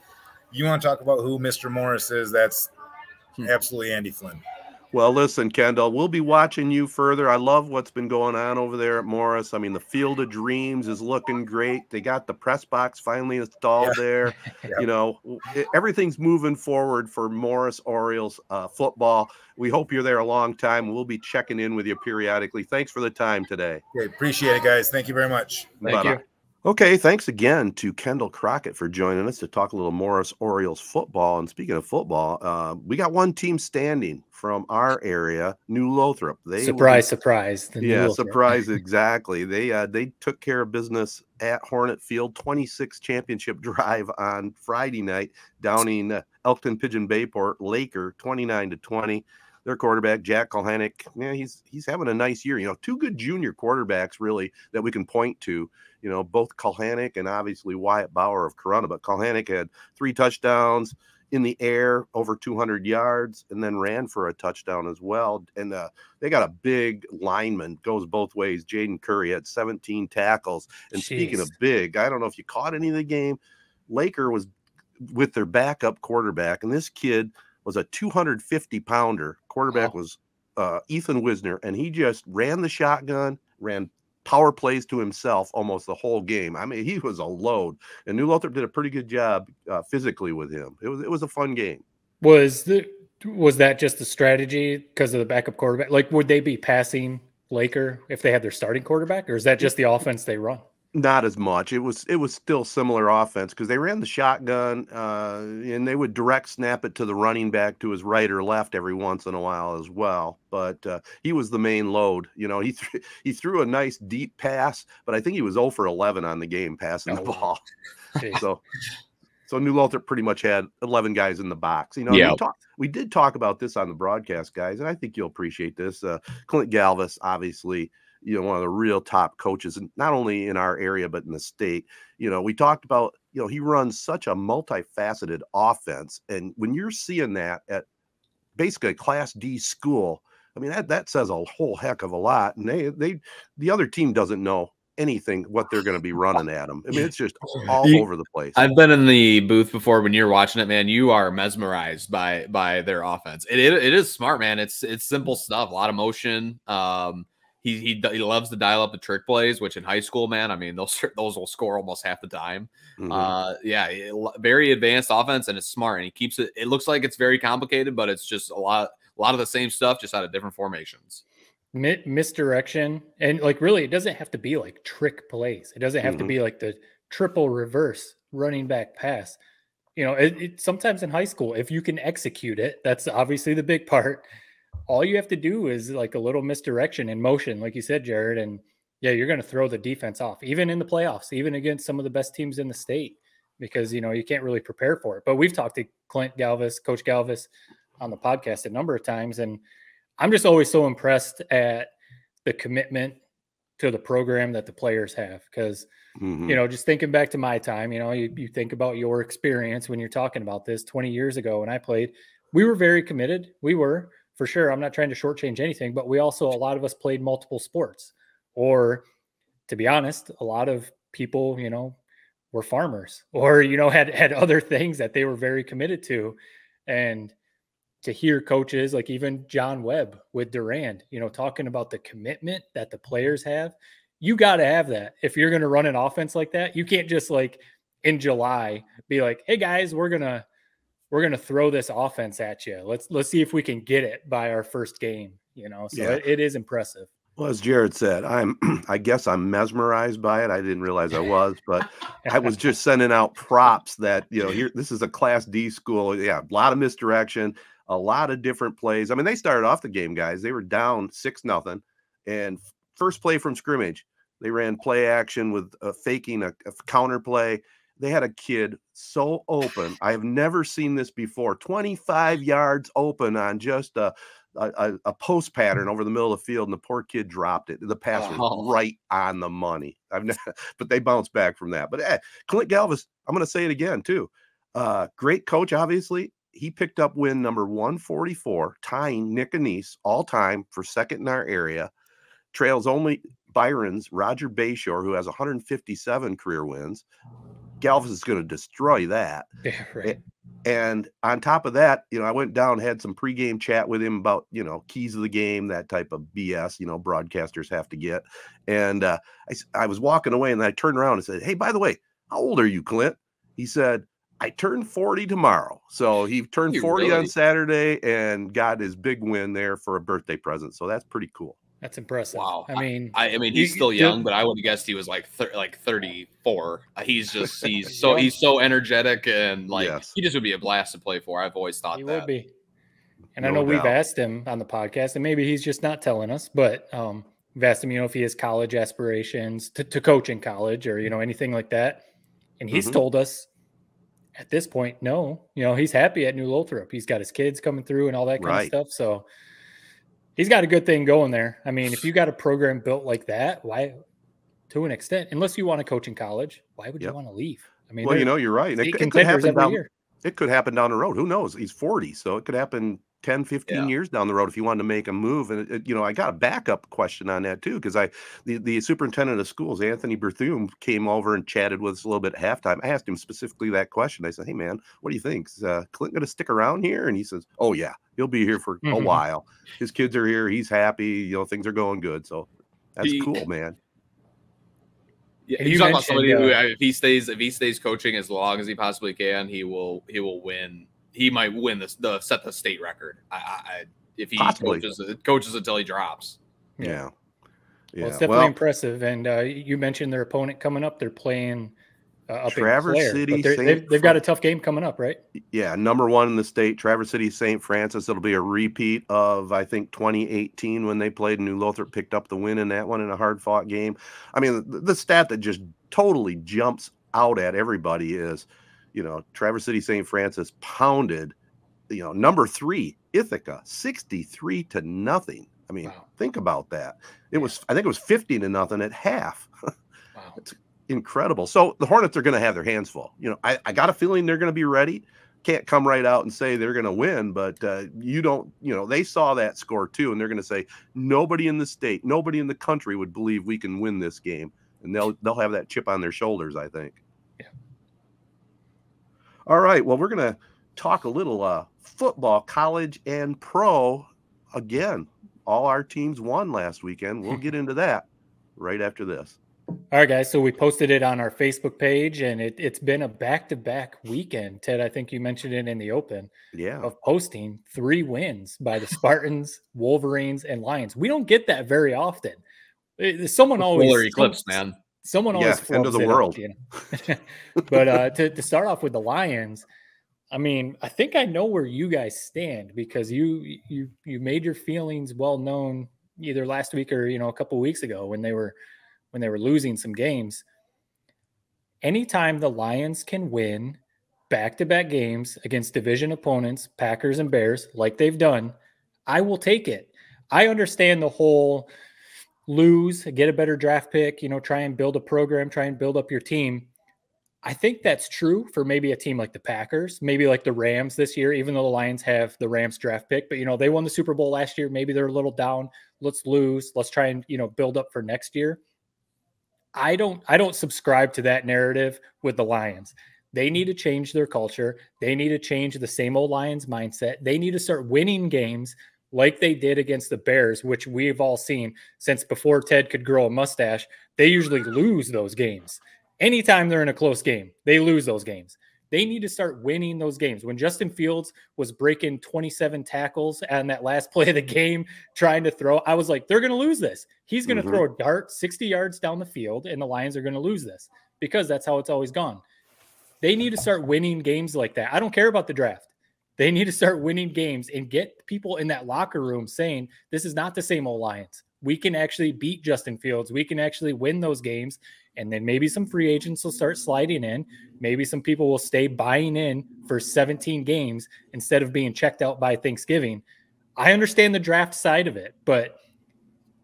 You want to talk about who Mr. Morrice is? That's Hmm. absolutely Andy Flynn. Well, listen, Kendall, we'll be watching you further. I love what's been going on over there at Morrice. I mean, the Field of Dreams is looking great. They got the press box finally installed there. Yeah. You know, everything's moving forward for Morrice Orioles uh, football. We hope you're there a long time. We'll be checking in with you periodically. Thanks for the time today. Okay, appreciate it, guys. Thank you very much. Thank Bye-bye. you. Okay, thanks again to Kendall Crockett for joining us to talk a little Morrice Orioles football. And speaking of football, uh, we got one team standing from our area, New Lothrop. They be- Surprise, surprise. The yeah, surprise exactly. They uh, they took care of business at Hornet Field, 26 championship drive on Friday night, downing uh, Elkton Pigeon Bayport Laker 29 to 20. Their quarterback Jack Kolhanek, yeah, he's he's having a nice year. You know, two good junior quarterbacks really that we can point to. You know, both Kolhanek and obviously Wyatt Bauer of Corunna. But Kolhanek had three touchdowns in the air, over 200 yards, and then ran for a touchdown as well. And uh, they got a big lineman goes both ways. Jaden Curry had 17 tackles. And speaking of big, I don't know if you caught any of the game. Laker was with their backup quarterback, and this kid was a 250 pounder. Quarterback Wow. was uh, Ethan Wisner, and he just ran the shotgun, ran power plays to himself almost the whole game. I mean, he was a load, and New Lothrop did a pretty good job uh, physically with him. It was it was a fun game. Was the was that just a strategy because of the backup quarterback? Like, would they be passing Laker if they had their starting quarterback, or is that just the offense they run? Not as much. It was it was still similar offense because they ran the shotgun uh, and they would direct snap it to the running back to his right or left every once in a while as well. But uh, he was the main load. You know, he th- he threw a nice deep pass, but I think he was 0 for 11 on the game passing the Oh, ball. So so New Lothrop pretty much had 11 guys in the box. You know, Yeah. we, talk, we did talk about this on the broadcast, guys, and I think you'll appreciate this. Uh, Clint Galvas, obviously, you know, one of the real top coaches, and not only in our area but in the state. You know, we talked about, you know, he runs such a multifaceted offense, and when you're seeing that at basically a Class D school, I mean that that says a whole heck of a lot. And they they the other team doesn't know anything what they're going to be running at them. I mean, it's just all You- over the place. I've been in the booth before when you're watching it, man. You are mesmerized by by their offense. It, it, it is smart, man. It's it's simple stuff, a lot of motion. Um, he, he he loves to dial up the trick plays, which in high school, man, I mean those those will score almost half the time. Mhm. Uh, yeah, it- very advanced offense, and it's smart. And he keeps it. It looks like it's very complicated, but it's just a lot a lot of the same stuff, just out of different formations. Mi- misdirection and like really it doesn't have to be like trick plays it doesn't have to Mhm. be like the triple reverse running back pass you know it, it sometimes in high school if you can execute it that's obviously the big part all you have to do is like a little misdirection in motion like you said jerod and yeah you're going to throw the defense off even in the playoffs even against some of the best teams in the state because you know you can't really prepare for it but we've talked to clint galvas coach galvas on the podcast a number of times and I'm just always so impressed at the commitment to the program that the players have. Because, Mhm. you know, just thinking back to my time, you know, you, you think about your experience when you're talking about this 20 years ago when I played, we were very committed. We were for sure. I'm not trying to shortchange anything, but we also, a lot of us played multiple sports. Or to be honest, a lot of people, you know, were farmers or, you know, had had other things that they were very committed to. And to hear coaches like even John Webb with Durand, you know, talking about the commitment that the players have. You got to have that. If you're going to run an offense like that, you can't just like in July be like, "Hey guys, we're going to we're going to throw this offense at you. Let's let's see if we can get it by our first game." You know, so Yeah. it, it is impressive. Well, as Jerod said, I'm I guess I'm mesmerized by it. I didn't realize I was, but I was just sending out props that, you know, here this is a class D school. Yeah, a lot of misdirection, a lot of different plays. I mean, they started off the game, guys. They were down six nothing. And first play from scrimmage, they ran play action with uh, faking a, a counter play. They had a kid so open. I have never seen this before. 25 yards open on just a a, a, post pattern over the middle of the field, and the poor kid dropped it. The pass was Oh. right on the money. I've never, but they bounced back from that. But eh, Clint Galvas, I'm going to say it again too. Uh, great coach, obviously. He picked up win number 144, tying Nick Anise all time for second in our area. Trails only Byron's Roger Bayshore, who has 157 career wins. Galvas is going to destroy that. Yeah, right. And on top of that, you know, I went down, had some pregame chat with him about, you know, keys of the game, that type of BS, you know, broadcasters have to get. And uh, I, I was walking away and I turned around and said, Hey, by the way, how old are you, Clint? He said, I turned 40 tomorrow. So he turned You 40 on? Saturday and got his big win there for a birthday present. So that's pretty cool. That's impressive. Wow. I mean, I, I mean, You- he's still you- young, but I would have guessed he was like thir- like 34. Uh, He's just he's so Yeah. he's so energetic and like Yes. he just would be a blast to play for. I've always thought he that. would be. And I No know we've asked him on the podcast, and maybe he's just not telling us, but um, we've asked him, you know, if he has college aspirations to, to coach in college or, you know, anything like that. And he's Mhm. told us at this point, no, you know, he's happy at New Lothrop. He's got his kids coming through and all that kind Right. of stuff. So he's got a good thing going there. I mean, if you got a program built like that, why, to an extent, unless you want to coach in college, why would Yep. you want to leave? I mean, Well, you know, you're right. It, could- it could happen down, year. it could happen down the road. Who knows? He's 40, so it could happen 10, 15 Yeah. years down the road if you wanted to make a move. And it, it- you know, I got a backup question on that too, because I the, the superintendent of schools, Anthony Berthum, came over and chatted with us a little bit at halftime. I asked him specifically that question. I said, Hey man, what do you think? Is uh, Clint gonna stick around here? And he says, Oh yeah, he'll be here for a Mhm. while. His kids are here, he's happy, you know, things are going good. So that's He- cool, man. Yeah, And you you talking about somebody mentioned, who, uh, if he stays, if he stays coaching as long as he possibly can, he will, he will win he might win this the set the state record. I, I if he Possibly. coaches coaches until he drops. Yeah. Yeah. Yeah. Well, it's definitely impressive. And uh, you mentioned their opponent coming up. They're playing uh, up Traverse in Clare, City, they're- Saint they've, they've got a tough game coming up, right? yeah, number one in the state, Traverse City, St. Francis. It'll be a repeat of I think 2018 when they played. New Lothrop picked up the win in that one in a hard fought game. I mean, the, the stat that just totally jumps out at everybody is, you know, Traverse City, St. Francis pounded, you know, number three Ithaca 63 to nothing. I mean, Wow. think about that. It was I think it was 50 to nothing at half. Wow. It's incredible. So the Hornets are going to have their hands full. You know, I, I got a feeling they're going to be ready. Can't come right out and say they're going to win, but uh, you don't, you know, they saw that score too, and they're going to say nobody in the state, nobody in the country would believe we can win this game, and they'll they'll have that chip on their shoulders. I think. Yeah. All right. Well, we're going to talk a little uh, football, college and pro again. All our teams won last weekend. We'll get into that right after this. All right, guys. So we posted it on our Facebook page, and it, it's been a back to back weekend. Ted, I think you mentioned it in the open Yeah. of posting three wins by the Spartans, Wolverines, and Lions. We don't get that very often. Eh, Someone always Polar eclipse, man. Someone always Yeah, end of the it up, world. you know? but uh, to, to start off with the Lions, I mean, I think I know where you guys stand because you you you made your feelings well known either last week or you know a couple weeks ago when they were when they were losing some games. Anytime the Lions can win back-to-back games against division opponents, Packers and Bears, like they've done, I will take it. I understand the whole lose, get a better draft pick, you know, try and build a program, try and build up your team. I think that's true for maybe a team like the Packers, maybe like the Rams this year, even though the Lions have the Rams draft pick. But, you know, they won the Super Bowl last year. Maybe they're a little down. Let's lose. Let's try and, you know, build up for next year. I don't I don't subscribe to that narrative with the Lions. They need to change their culture. They need to change the same old Lions mindset. They need to start winning games like they did against the Bears, which we've all seen since before Ted could grow a mustache. They usually lose those games. Anytime they're in a close game, they lose those games. They need to start winning those games. When Justin Fields was breaking 27 tackles on that last play of the game, trying to throw, I was like, they're going to lose this. He's going to Mhm. throw a dart 60 yards down the field, and the Lions are going to lose this because that's how it's always gone. They need to start winning games like that. I don't care about the draft. They need to start winning games and get people in that locker room saying, this is not the same old Lions. We can actually beat Justin Fields. We can actually win those games. And then maybe some free agents will start sliding in. Maybe some people will stay buying in for 17 games instead of being checked out by Thanksgiving. I understand the draft side of it, but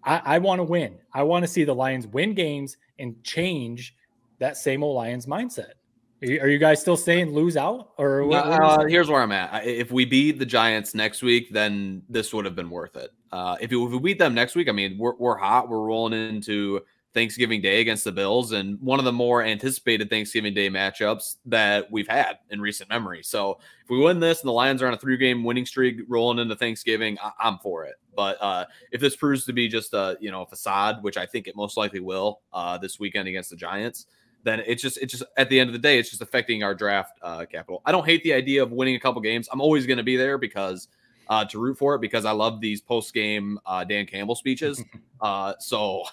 I, I want to win. I want to see the Lions win games and change that same old Lions mindset. Are you, guys still saying lose out or is Uh, here's where I'm at. If we beat the Giants next week, then this would have been worth it. Uh, if, you, if we beat them next week, I mean, we're, we're hot. We're rolling into Thanksgiving Day against the Bills, and one of the more anticipated Thanksgiving Day matchups that we've had in recent memory. So if we win this and the Lions are on a three game winning streak rolling into Thanksgiving, I, I'm for it. But uh, if this proves to be just a you know a facade, which I think it most likely will uh, this weekend against the Giants, then it's just it's just at the end of the day, it's just affecting our draft uh, capital. I don't hate the idea of winning a couple games. I'm always going to be there because uh, to root for it because I love these post game uh, Dan Campbell speeches. uh, so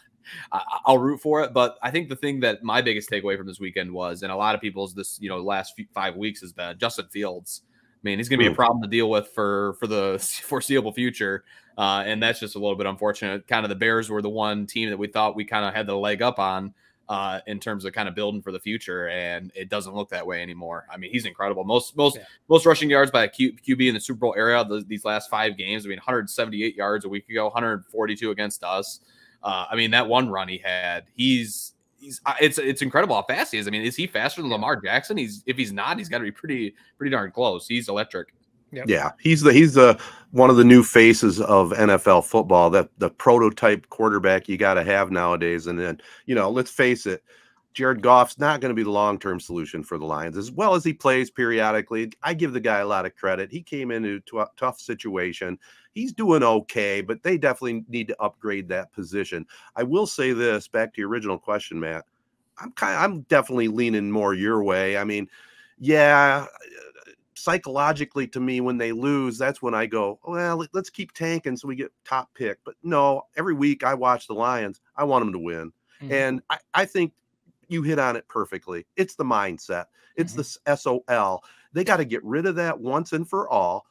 I, I'll root for it. But I think the thing that my biggest takeaway from this weekend was, and a lot of people's this you know last few, five weeks has been Justin Fields. I mean, he's going to be a problem to deal with for for the foreseeable future, uh, and that's just a little bit unfortunate. Kind of the Bears were the one team that we thought we kind of had the leg up on uh, in terms of kind of building for the future, and it doesn't look that way anymore. I mean, he's incredible. Most most Yeah. most rushing yards by a Q, QB in the Super Bowl era th- these last five games. I mean, 178 yards a week ago, 142 against us. Uh, I mean, that one run he had, he's he's uh, it's it's incredible how fast he is. I mean, is he faster than Lamar Jackson? He's if he's not, he's got to be pretty pretty darn close. He's electric. Yeah, he's the he's the one of the new faces of NFL football. That the prototype quarterback you got to have nowadays. And then you know, let's face it, Jared Goff's not going to be the long term solution for the Lions. As well as he plays periodically, I give the guy a lot of credit. He came into a tough situation. He's doing okay, but they definitely need to upgrade that position. I will say this back to your original question, Matt. I'm kind I'm definitely leaning more your way. I mean, yeah, psychologically to me when they lose that's when i go well let's keep tanking so we get top pick. But no every week i watch the lions i want them to win. Mm-hmm. and I, I think you hit on it perfectly. It's the mindset. It's mm-hmm. the sol they got to get rid of that once and for all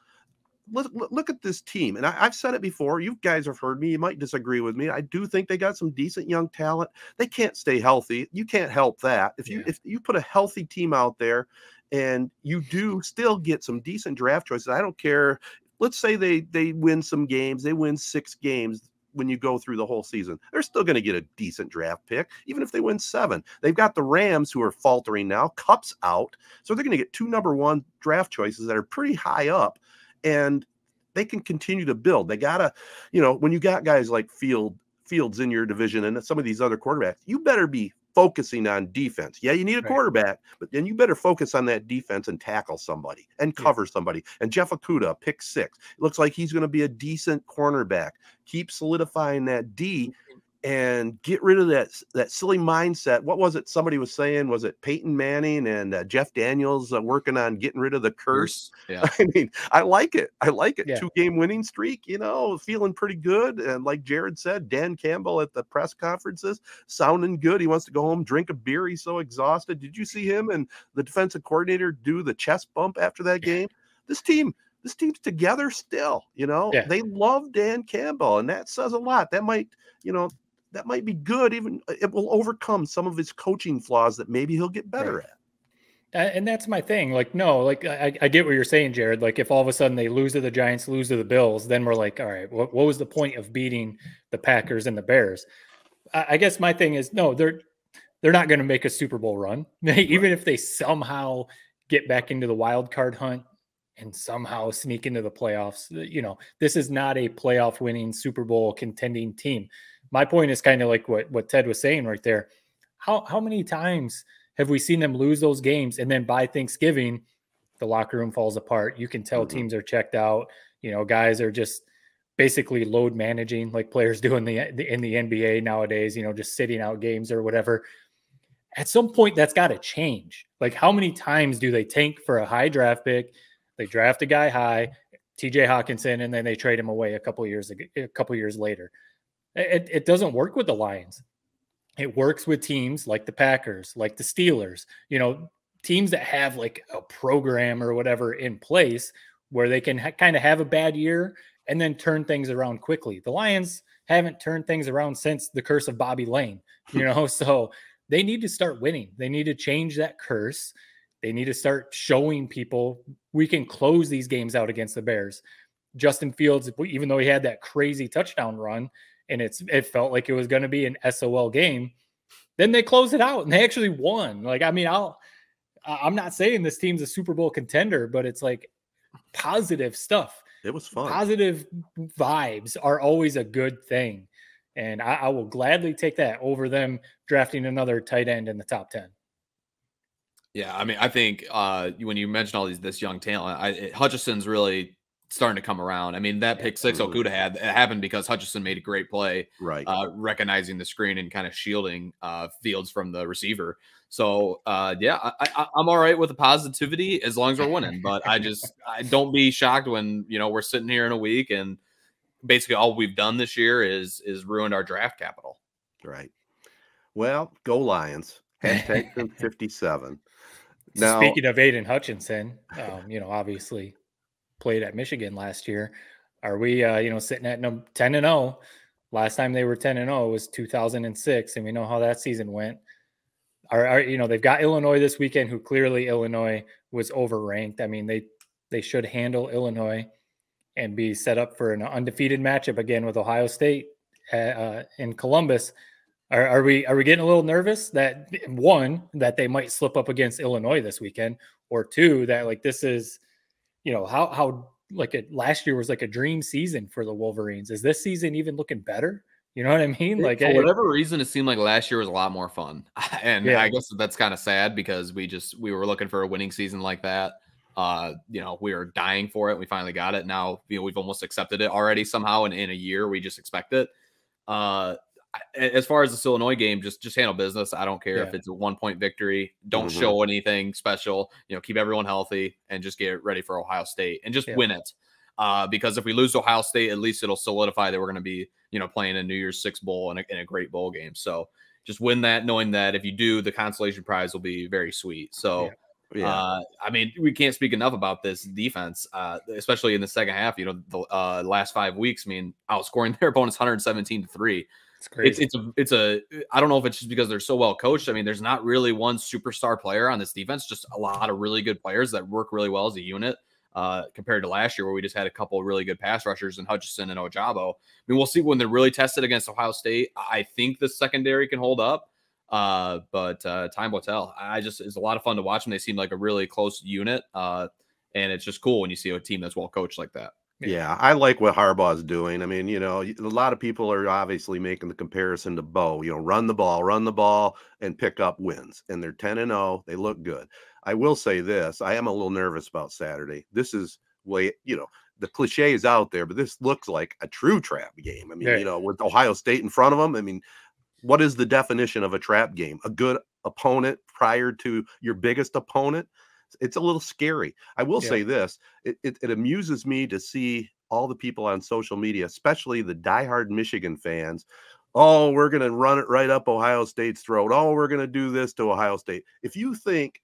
look, look at this team. And I, have said it before. You guys have heard me. You might disagree with me. I do think they got some decent young talent. They can't stay healthy. You can't help that. If you yeah. if you put a healthy team out there and you do still get some decent draft choices, I don't care. Let's say they they win some games, they win six games when you go through the whole season. They're still going to get a decent draft pick, even if they win seven. They've got the Rams who are faltering now, Kupp's out. So they're going to get two number one draft choices that are pretty high up and they can continue to build. They gotta, you know, when you got guys like Field Fields in your division and some of these other quarterbacks, you better be focusing on defense. Yeah, you need a right. quarterback, but then you better focus on that defense and tackle somebody and cover yeah. somebody. And Jeff Okudah, pick six. It looks like he's going to be a decent cornerback. Keep solidifying that D and get rid of that that silly mindset. What was it? Somebody was saying, was it Peyton Manning and uh, Jeff Daniels uh, working on getting rid of the curse? Yeah. I mean, I like it. I like it. Yeah. Two game winning streak. You know, feeling pretty good. And like Jerod said, Dan Campbell at the press conferences sounding good. He wants to go home, drink a beer. He's so exhausted. Did you see him and the defensive coordinator do the chest bump after that game? This team this team's together still. You know, yeah. they love Dan Campbell, and that says a lot. That might, you know, that might be good. Even uh, it will overcome some of his coaching flaws that maybe he'll get better right. at. And that's my thing. Like, no, like I, I, get what you're saying, Jerod. Like, if all of a sudden they lose to the Giants, lose to the Bills, then we're like, all right, what, what was the point of beating the Packers and the Bears? I, I guess my thing is, no, they're they're not going to make a Super Bowl run, even if they somehow get back into the wild card hunt and somehow sneak into the playoffs. You know, this is not a playoff winning Super Bowl contending team my point is kind of like what what Ted was saying right there. How how many times have we seen them lose those games and then by Thanksgiving the locker room falls apart. You can tell mm-hmm. teams are checked out. You know, guys are just basically load managing like players do in the, in the NBA nowadays, you know, just sitting out games or whatever. At some point that's got to change. Like how many times do they tank for a high draft pick? They draft a guy high, TJ Hockenson and then they trade him away a couple years a couple years later. It, it doesn't work with the Lions. It works with teams like the Packers, like the Steelers, you know, teams that have like a program or whatever in place where they can ha- kind of have a bad year and then turn things around quickly. The Lions haven't turned things around since the curse of Bobby Layne, you know, so they need to start winning. They need to change that curse. They need to start showing people we can close these games out against the Bears. Justin Fields, even though he had that crazy touchdown run, and it's it felt like it was going to be an SOL game. Then they closed it out and they actually won. Like I mean, I'll I'm not saying this team's a Super Bowl contender, but it's like positive stuff. It was fun. Positive vibes are always a good thing. And I, I will gladly take that over them drafting another tight end in the top 10. Yeah, I mean, I think uh, when you mention all these this young talent, I, it, Hutchinson's really starting to come around. I mean, that pick six Okudah had it happened because Hutchinson made a great play, right? Uh, recognizing the screen and kind of shielding uh, Fields from the receiver. So uh, yeah, I, am all right with the positivity as long as we're winning. But I just I don't be shocked when you know we're sitting here in a week and basically all we've done this year is is ruined our draft capital. Right. Well, go Lions. Hashtag 57. Now, speaking of Aidan Hutchinson, um, you know, obviously played at Michigan last year. Are we, uh, you know, sitting at number 10 and 0? Last time they were 10 and 0 was 2006, and we know how that season went. Are, are you know they've got Illinois this weekend, who clearly Illinois was overranked. I mean they they should handle Illinois and be set up for an undefeated matchup again with Ohio State uh, uh in Columbus. Are, are, we are we getting a little nervous that one that they might slip up against Illinois this weekend, or two that like this is you know how how like it last year was like a dream season for the Wolverines. Is this season even looking better? You know what I mean? Like for whatever reason, it seemed like last year was a lot more fun, and yeah. I guess that's kind of sad because we just we were looking for a winning season like that. Uh, you know, we were dying for it. We finally got it. Now, you know, we've almost accepted it already somehow, and in a year, we just expect it. Uh, as far as this Illinois game, just just handle business. I don't care Yeah. if it's a one point victory. Don't Mhm. show anything special. You know, keep everyone healthy and just get ready for Ohio State and just Yeah. win it. Uh, because if we lose to Ohio State, at least it'll solidify that we're going to be, you know, playing a New Year's Six bowl and a, in a great bowl game. So just win that, knowing that if you do, the consolation prize will be very sweet. So. Yeah. Uh, I mean, we can't speak enough about this defense, uh, especially in the second half. You know, the uh, last five weeks. I mean, outscoring their opponents 117 to three. It's crazy. It's it's a it's a. I don't know if it's just because they're so well coached. I mean, there's not really one superstar player on this defense. Just a lot of really good players that work really well as a unit. Uh, compared to last year, where we just had a couple of really good pass rushers in Hutchinson and Ojabo. I mean, we'll see when they're really tested against Ohio State. I think the secondary can hold up. Uh, but uh, time will tell. I just it's a lot of fun to watch them. They seem like a really close unit. Uh, and it's just cool when you see a team that's well coached like that. Yeah, I like what Harbaugh's doing. I mean, you know, a lot of people are obviously making the comparison to Bo. You know, run the ball, run the ball, and pick up wins. And they're ten and zero. They look good. I will say this: I am a little nervous about Saturday. This is way, you know, the cliche is out there, but this looks like a true trap game. I mean, Yeah. you know, with Ohio State in front of them. I mean, what is the definition of a trap game? A good opponent prior to your biggest opponent. It's a little scary. I will Yeah. say this: it, it, it amuses me to see all the people on social media, especially the diehard Michigan fans. Oh, we're going to run it right up Ohio State's throat. Oh, we're going to do this to Ohio State. If you think,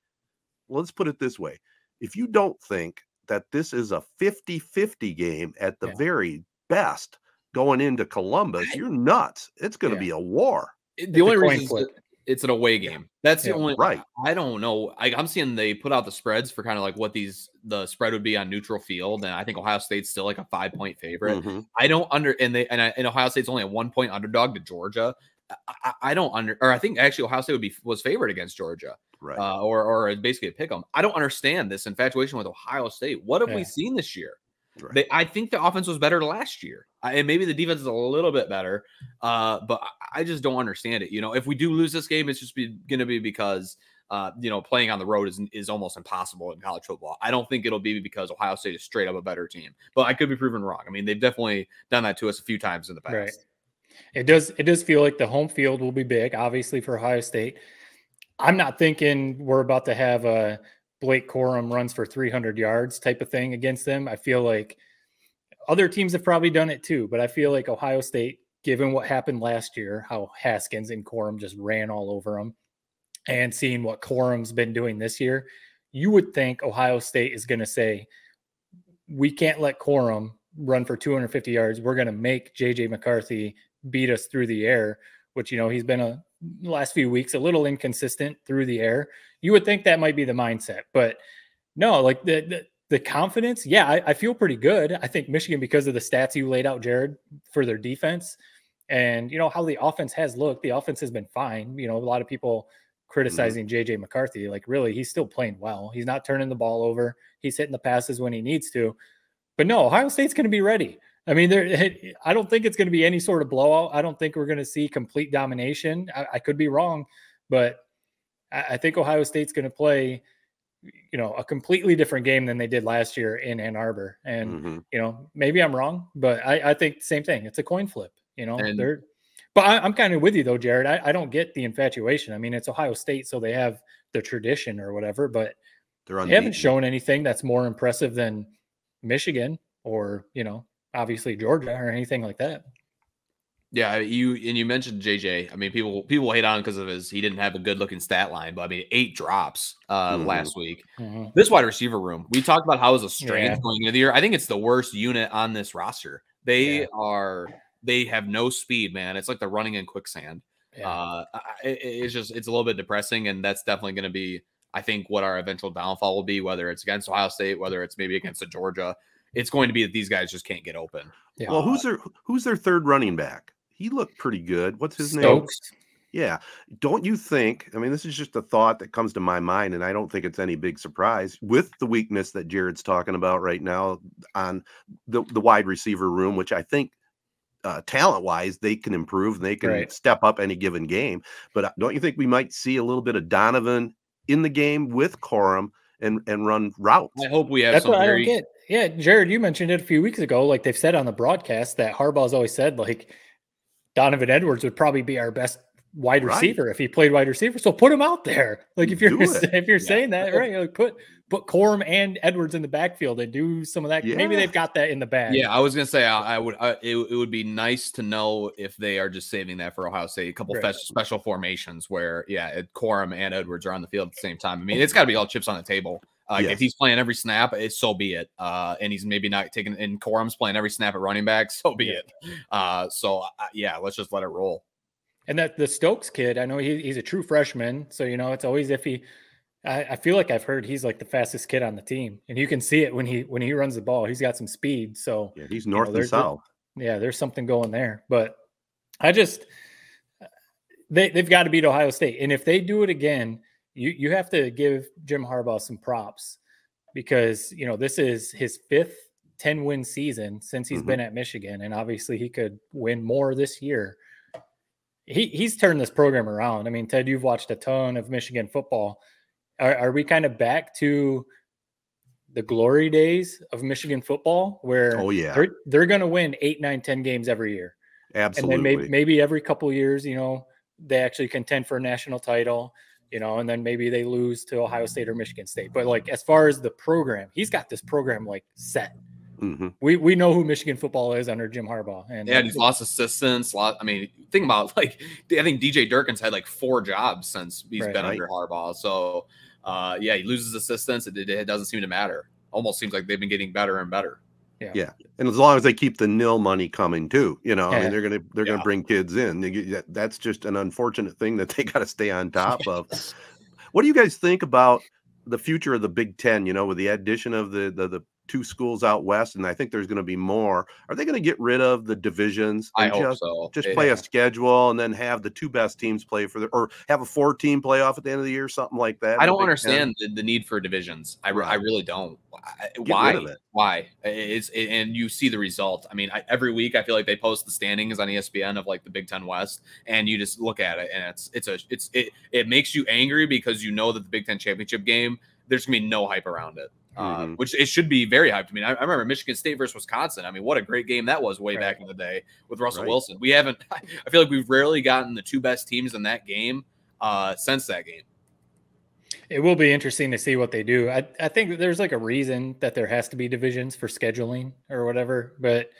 let's put it this way if you don't think that this is a 50 50 game at the Yeah. very best going into Columbus, you're nuts. It's going to Yeah. be a war. It- It's the only reason it's an away game. That's the Yeah. only Right. I don't know. I, I'm seeing they put out the spreads for kind of like what these the spread would be on neutral field, and I think Ohio State's still like a five point favorite. Mhm. I don't under and they and, I, and Ohio State's only a one point underdog to Georgia. I, I, don't under or I think actually Ohio State would be was favored against Georgia, Right. uh, or or basically a pick 'em. I don't understand this infatuation with Ohio State. What have we seen this year? Right. They, I think the offense was better last year, I, and maybe the defense is a little bit better. Uh, but I- just don't understand it. You know, if we do lose this game, it's just going to be because uh, you know playing on the road is is almost impossible in college football. I don't think it'll be because Ohio State is straight up a better team, but I could be proven wrong. I mean, they've definitely done that to us a few times in the past. Right. It does it does feel like the home field will be big, obviously for Ohio State. I'm not thinking we're about to have a Blake Corum runs for 300 yards type of thing against them. I feel like other teams have probably done it too, but I feel like Ohio State, given what happened last year, how Haskins and Corum just ran all over them, and seeing what Corum's been doing this year, you would think Ohio State is going to say, we can't let Corum run for 250 yards. We're going to make JJ McCarthy beat us through the air, which, you know, he's been a last few weeks a little inconsistent through the air. You would think that might be the mindset, but no, like the, the, the confidence. Yeah, I, I feel pretty good. I think Michigan, because of the stats you laid out, Jerod, for their defense and, you know, how the offense has looked, the offense has been fine. You know, a lot of people mm-hmm. criticizing JJ McCarthy. Like, really, he's still playing well. He's not turning the ball over. He's hitting the passes when he needs to. But no, Ohio State's going to be ready. I mean, there. I don't think it's going to be any sort of blowout. I don't think we're going to see complete domination. I, I could be wrong, but I, think Ohio State's going to play, you know, a completely different game than they did last year in Ann Arbor. And Mhm. you know, maybe I'm wrong, but I, I think same thing. It's a coin flip. You know, And- they're. But I, I'm kind of with you though, Jerod. I, I don't get the infatuation. I mean, it's Ohio State, so they have the tradition or whatever, but They're they haven't shown anything that's more impressive than Michigan or you know, obviously Georgia or anything like that. Yeah, you and you mentioned JJ. I mean, people people hate on because of his he didn't have a good looking stat line, but I mean, eight drops uh Mhm. last week. Mhm. This wide receiver room, we talked about how it was a strength Yeah. going into the year. I think it's the worst unit on this roster. They Yeah. are they have no speed, man. It's like they're running in quicksand. Yeah. Uh, I- I- it- it's just it's a little bit depressing, and that's definitely going to be, I think, what our eventual downfall will be. Whether it's against Ohio State, whether it's maybe against a Georgia, it's going to be that these guys just can't get open. yeah. Well, who's their who's their third running back? He looked pretty good. What's his name? Yeah. Don't you think? I mean, this is just a thought that comes to my mind, and I don't think it's any big surprise with the weakness that Jerod's talking about right now on the, the wide receiver room, which I think uh, talent wise they can improve and they can Right. step up any given game. But uh, don't you think we might see a little bit of Donovan in the game with Corum and and run routes? I hope we have That's some what I don't get. Yeah, Jerod, you mentioned it a few weeks ago. Like they've said on the broadcast that Harbaugh's always said, like Donovan Edwards would probably be our best wide Right. receiver if he played wide receiver. So put him out there. Like if you're if you're Yeah. saying that, right? Like put put Corum and Edwards in the backfield and do some of that. Maybe they've got that in the bag. Yeah, I was gonna say I, I would. I, it, it would be nice to know if they are just saving that for Ohio State. A couple Right. fe- special formations where, yeah, it, Corum and Edwards are on the field at the same time. I mean, it's got to be all chips on the table. Yes. If he's playing every snap, it, so be it. Uh, and he's maybe not taking. And Corum's playing every snap at running back, so be Yeah. it. Uh, so uh, yeah, let's just let it roll. And that the Stokes kid, I know he, he's a true freshman, so you know it's always iffy. I, I feel like I've heard he's like the fastest kid on the team, and you can see it when he when he runs the ball. He's got some speed, so Yeah, he's north they're- and south. yeah, there's something going there. But I just they they've got to beat Ohio State, and if they do it again, you you have to give Jim Harbaugh some props because you know this is his fifth 10 win season since he's Mhm. been at Michigan, and obviously he could win more this year. He he's turned this program around. I mean, Ted, you've watched a ton of Michigan football. Are, are we kind of back to the glory days of Michigan football where Oh yeah, they're they're going to win eight, nine, ten games every year, absolutely. and then maybe maybe every couple years, you know, they actually contend for a national title, you know, and then maybe they lose to Ohio State or Michigan State. But like as far as the program, he's got this program like set. Mhm. We we know who Michigan football is under Jim Harbaugh, and Yeah, he's lost assistants. Lot. I mean, think about like I think DJ Durkin's had like four jobs since he's Right. been Right. under Harbaugh. So uh, yeah, he loses assistants. It, it doesn't seem to matter. Almost seems like they've been getting better and better. And as long as they keep the nil money coming too, you know, I mean, they're gonna they're Yeah. gonna bring kids in. They get- that- That's just an unfortunate thing that they got to stay on top of. What do you guys think about the future of the Big Ten? You know, with the addition of the the, the two schools out west, and I think there's going to be more. Are they going to get rid of the divisions? I hope just, so. Just It- play a schedule and then have the two best teams play for the, or have a four team playoff at the end of the year, something like that. I don't understand the, the need for divisions. I, I really don't. I- Why? Why? It's it, and you see the result. I mean, I, every week I feel like they post the standings on ESPN of like the Big Ten West, and you just look at it, and it's it's a it's it it makes you angry because you know that the Big Ten championship game there's gonna be no hype around it. Uh, Mhm. which it should be very hyped. I mean, I, I remember Michigan State versus Wisconsin. I mean, what a great game that was way Right. back in the day with Russell Right. Wilson. We haven't. I feel like we've rarely gotten the two best teams in that game uh, since that game. It will be interesting to see what they do. I, I think there's like a reason that there has to be divisions for scheduling or whatever, but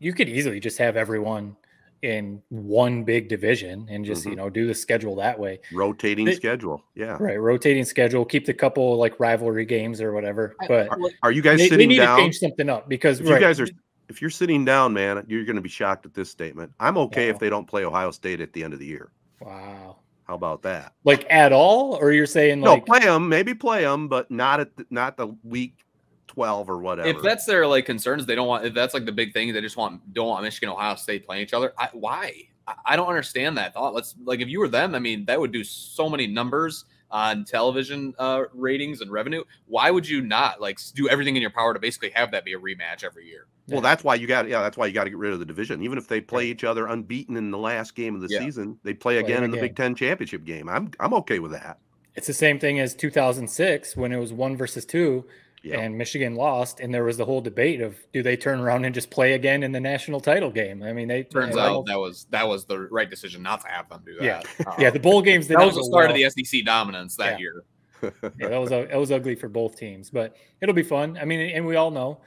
you could easily just have everyone in one big division and just, you Mhm. know, do the schedule that way. rotating They- schedule. Yeah. Right. Rotating schedule, keep the couple like rivalry games or whatever. But Are you guys they, they sitting need down? to change something up because if right, you guys are if you're sitting down man you're going to be shocked at this statement i'm okay Wow. if they don't play ohio state at the end of the year wow. how about that Like at all? Or you're saying no like play them maybe play them but not at the, not the week 12 or whatever. If that's their like concerns, they don't want. If that's like the big thing, they just want don't want Michigan, Ohio State playing each other. I, why? I, don't understand that thought. Let's like if you were them, I mean, that would do so many numbers on television uh, ratings and revenue. Why would you not like do everything in your power to basically have that be a rematch every year? Well, that's why you got yeah, that's why you got to get rid of the division. Even if they play each other unbeaten in the last game of the yeah. season, they play, play again in the game. Big 10 championship game. I'm I'm okay with that. It's the same thing as 2006 when it was 1 versus 2 Yep. And Michigan lost, and there was the whole debate of do they turn around and just play again in the national title game? I mean, they turns out that was that was the right decision not to have them do that. Yeah, yeah. The bowl games that was the start well. of the SEC dominance that yeah. year. yeah, that was that was ugly for both teams, but it'll be fun. I mean, and we all know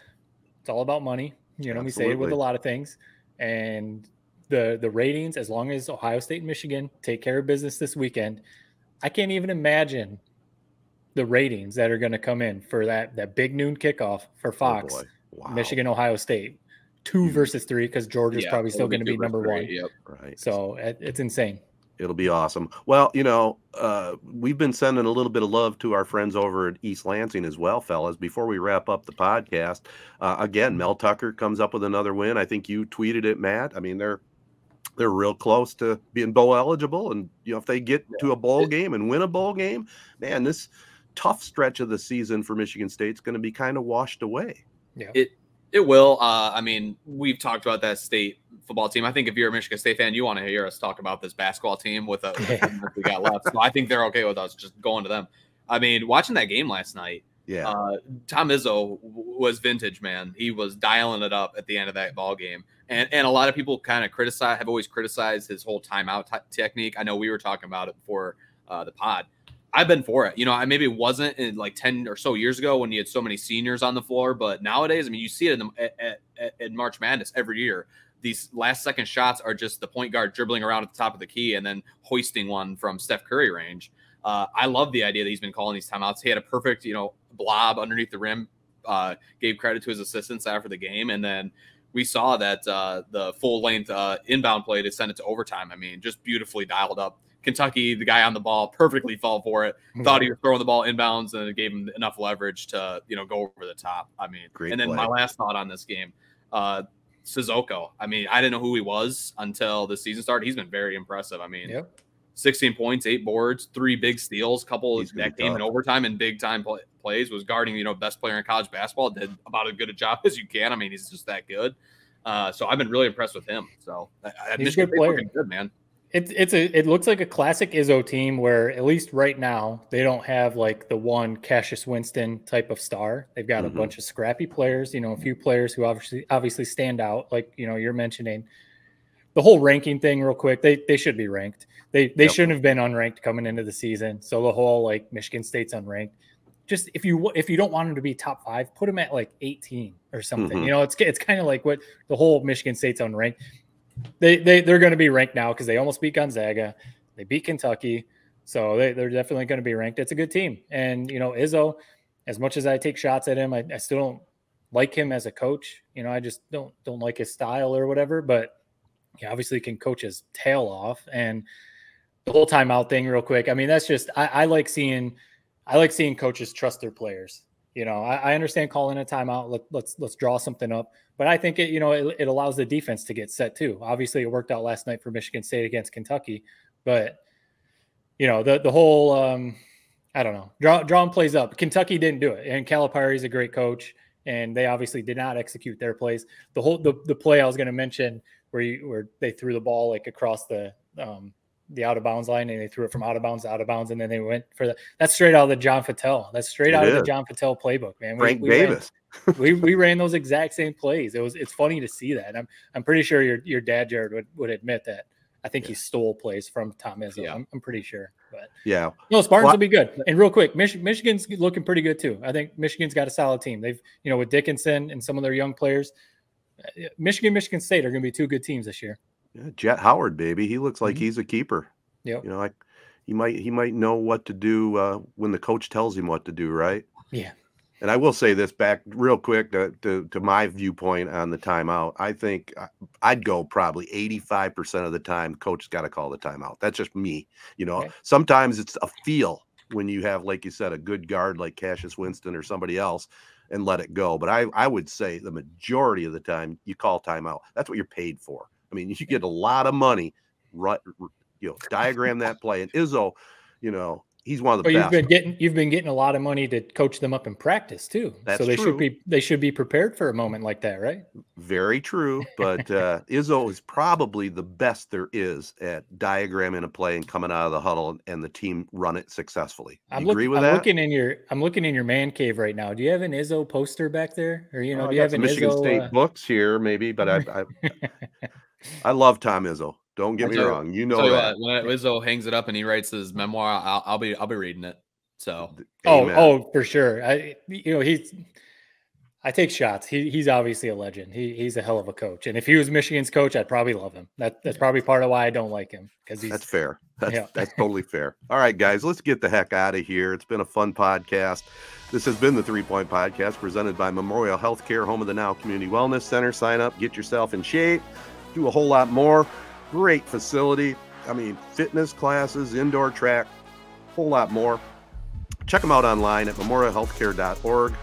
it's all about money. You know, Absolutely. we say it with a lot of things, and the the ratings. As long as Ohio State and Michigan take care of business this weekend, I can't even imagine the ratings that are going to come in for that that big noon kickoff for Oh, Fox, boy. Wow. Michigan, Ohio State, two Huge. versus three because Georgia's Yeah, probably still going to be number three, one. Yep. right So it, it's insane. It'll be awesome. Well, you know, uh, we've been sending a little bit of love to our friends over at East Lansing as well, fellas. Before we wrap up the podcast, uh, again, Mel Tucker comes up with another win. I think you tweeted it, Matt. I mean, they're they're real close to being bowl eligible, and you know, if they get to a bowl game and win a bowl game, man, this tough stretch of the season for Michigan State. State's going to be kind of washed away. Yeah. It it will. Uh, I mean, we've talked about that state football team. I think if you're a Michigan State fan, you want to hear us talk about this basketball team with, a, with the few minutes we got left. So I think they're okay with us just going to them. I mean, watching that game last night, Yeah, uh, Tom Izzo was vintage, man. He was dialing it up at the end of that ball game. And and a lot of people kind of criticize have always criticized his whole timeout t- technique. I know we were talking about it before uh, the pod. I've been for it. You know, I maybe wasn't in like 10 or so years ago when you had so many seniors on the floor, but nowadays, I mean, you see it in, the, at, at, at March Madness every year. These last second shots are just the point guard dribbling around at the top of the key and then hoisting one from Steph Curry range. Uh, I love the idea that he's been calling these timeouts. He had a perfect, you know, blob underneath the rim. Uh, gave credit to his assistants after the game, and then we saw that uh, the full length uh, inbound play to send it to overtime. I mean, just beautifully dialed up. Kentucky, the guy on the ball, perfectly fell for it. Thought he was throwing the ball inbounds, and it gave him enough leverage to you know go over the top. I mean, Great and then play. my last thought on this game, uh, Sissoko. I mean, I didn't know who he was until the season started. He's been very impressive. I mean, Yep. 16 points, eight boards, three big steals, couple He's that be came in overtime and big time play, plays. Was guarding, you know, best player in college basketball. Did about as good a job as you can. I mean, he's just that good. Uh, so I've been really impressed with him. So I, I, He's a good player. good, man. It's it's a it looks like a classic Izzo team where at least right now they don't have like the one Cassius Winston type of star. They've got Mhm. a bunch of scrappy players, you know, a few players who obviously obviously stand out. Like you know, you're mentioning the whole ranking thing real quick. They they should be ranked. They they Yep. shouldn't have been unranked coming into the season. So the whole like Michigan State's unranked. Just if you if you don't want them to be top five, put them at like 18 or something. Mhm. You know, it's it's kind of like what the whole Michigan State's unranked they they they're going to be ranked now because they almost beat Gonzaga, they beat Kentucky, so they they're definitely going to be ranked. It's a good team, and you know Izzo, as much as I take shots at him, I, I still don't like him as a coach. You know, I just don't don't like his style or whatever. But he obviously can coach his tail off, and the whole timeout thing, real quick. I mean, that's just I, I like seeing I like seeing coaches trust their players. You know, I, I understand calling a timeout. Let, let's let's draw something up. But I think it, you know, it, it allows the defense to get set too. Obviously, it worked out last night for Michigan State against Kentucky, but you know, the the whole um, I don't know, draw drawing plays up. Kentucky didn't do it, and Calipari is a great coach, and they obviously did not execute their plays. The whole the, the play I was going to mention where you where they threw the ball like across the um, the out of bounds line and they threw it from out of bounds to out of bounds and then they went for the that's straight out of the John Fattal. That's straight It out of the John Fattal playbook, man. We- Frank we ran- Davis. we we ran those exact same plays. It was it's funny to see that. I'm I'm pretty sure your your dad Jerod would, would admit that. I think he stole plays from Tom Izzo. Yeah. I'm, I'm pretty sure. But Yeah. no, Spartans Well, will be good. And real quick, Mich- Michigan's looking pretty good too. I think Michigan's got a solid team. They've you know with Dickinson and some of their young players, uh, Michigan, Michigan State are going to be two good teams this year. Yeah, Jett Howard, baby. He looks like Mhm. he's a keeper. Yep. You know, like he might he might know what to do uh, when the coach tells him what to do, right? Yeah. And I will say this back real quick to, to, to my viewpoint on the timeout. I think I- I'd go probably 85% of the time, coach has got to call the timeout. That's just me. You know, Okay. sometimes it's a feel when you have, like you said, a good guard like Cassius Winston or somebody else and let it go. But I, I would say the majority of the time you call timeout. That's what you're paid for. I mean, you get a lot of money, right? You know, diagram that play. And Izzo, you know, he's one of the But you've been getting you've been getting a lot of money to coach them up in practice too. That's so they true. should be they should be prepared for a moment like that, right? Very true, but uh, Izzo is probably the best there is at diagramming a play and coming out of the huddle and, and the team run it successfully. You I'm, agree with I'm that? looking in your I'm looking in your man cave right now. Do you have an Izzo poster back there, or you know, Oh, do you have an Michigan Izzo? State uh, books here, maybe, but I, I I love Tom Izzo. Don't get I'll me tell wrong. You So know that. uh, when Izzo hangs it up and he writes his memoir, I'll, I'll be I'll be reading it. So oh, Amen. oh, for sure. I you know he's I take shots. He he's obviously a legend. He he's a hell of a coach. And if he was Michigan's coach, I'd probably love him. That that's probably part of why I don't like him because he's That's fair. That's Yeah. that's totally fair. All right, guys, let's get the heck out of here. It's been a fun podcast. This has been the Three Point Podcast presented by Memorial Healthcare, home of the Now Community Wellness Center. Sign up, get yourself in shape, do a whole lot more. Great facility. I mean, fitness classes, indoor track, a whole lot more. Check them out online at memorialhealthcare.org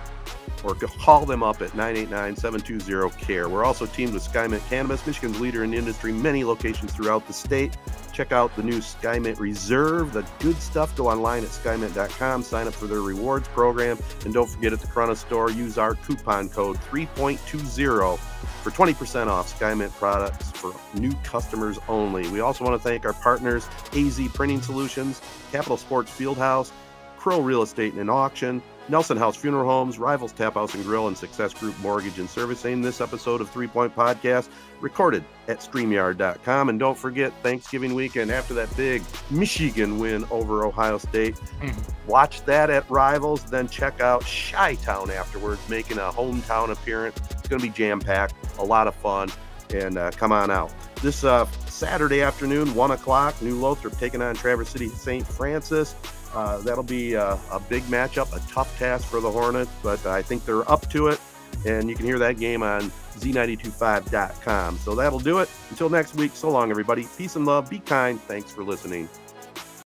or call them up at 989-720-CARE. We're also teamed with SkyMint Cannabis, Michigan's leader in the industry, many locations throughout the state. Check out the new SkyMint Reserve, the good stuff. Go online at skymint.com, sign up for their rewards program, and don't forget at the Corunna store, use our coupon code 3.20 for 20% off SkyMint products for new customers only. We also want to thank our partners, AZEE Printing Solutions, Capital Sports Fieldhouse, Crow Real Estate and Auction, Nelson House Funeral Homes, Rivals Tap House and Grill, and Success Group Mortgage and Servicing. This episode of Three Point Podcast recorded at StreamYard.com. And don't forget, Thanksgiving weekend after that big Michigan win over Ohio State, Mm-hmm. watch that at Rivals. Then check out Chi Town afterwards, making a hometown appearance. It's going to be jam packed, a lot of fun, and uh, come on out. This uh, Saturday afternoon, 1 o'clock, New Lothrop taking on Traverse City St. Francis. Uh, that'll be uh, a big matchup, a tough task for the Hornets, but I think they're up to it. And you can hear that game on z925.com. So that'll do it. Until next week, so long, everybody. Peace and love. Be kind. Thanks for listening.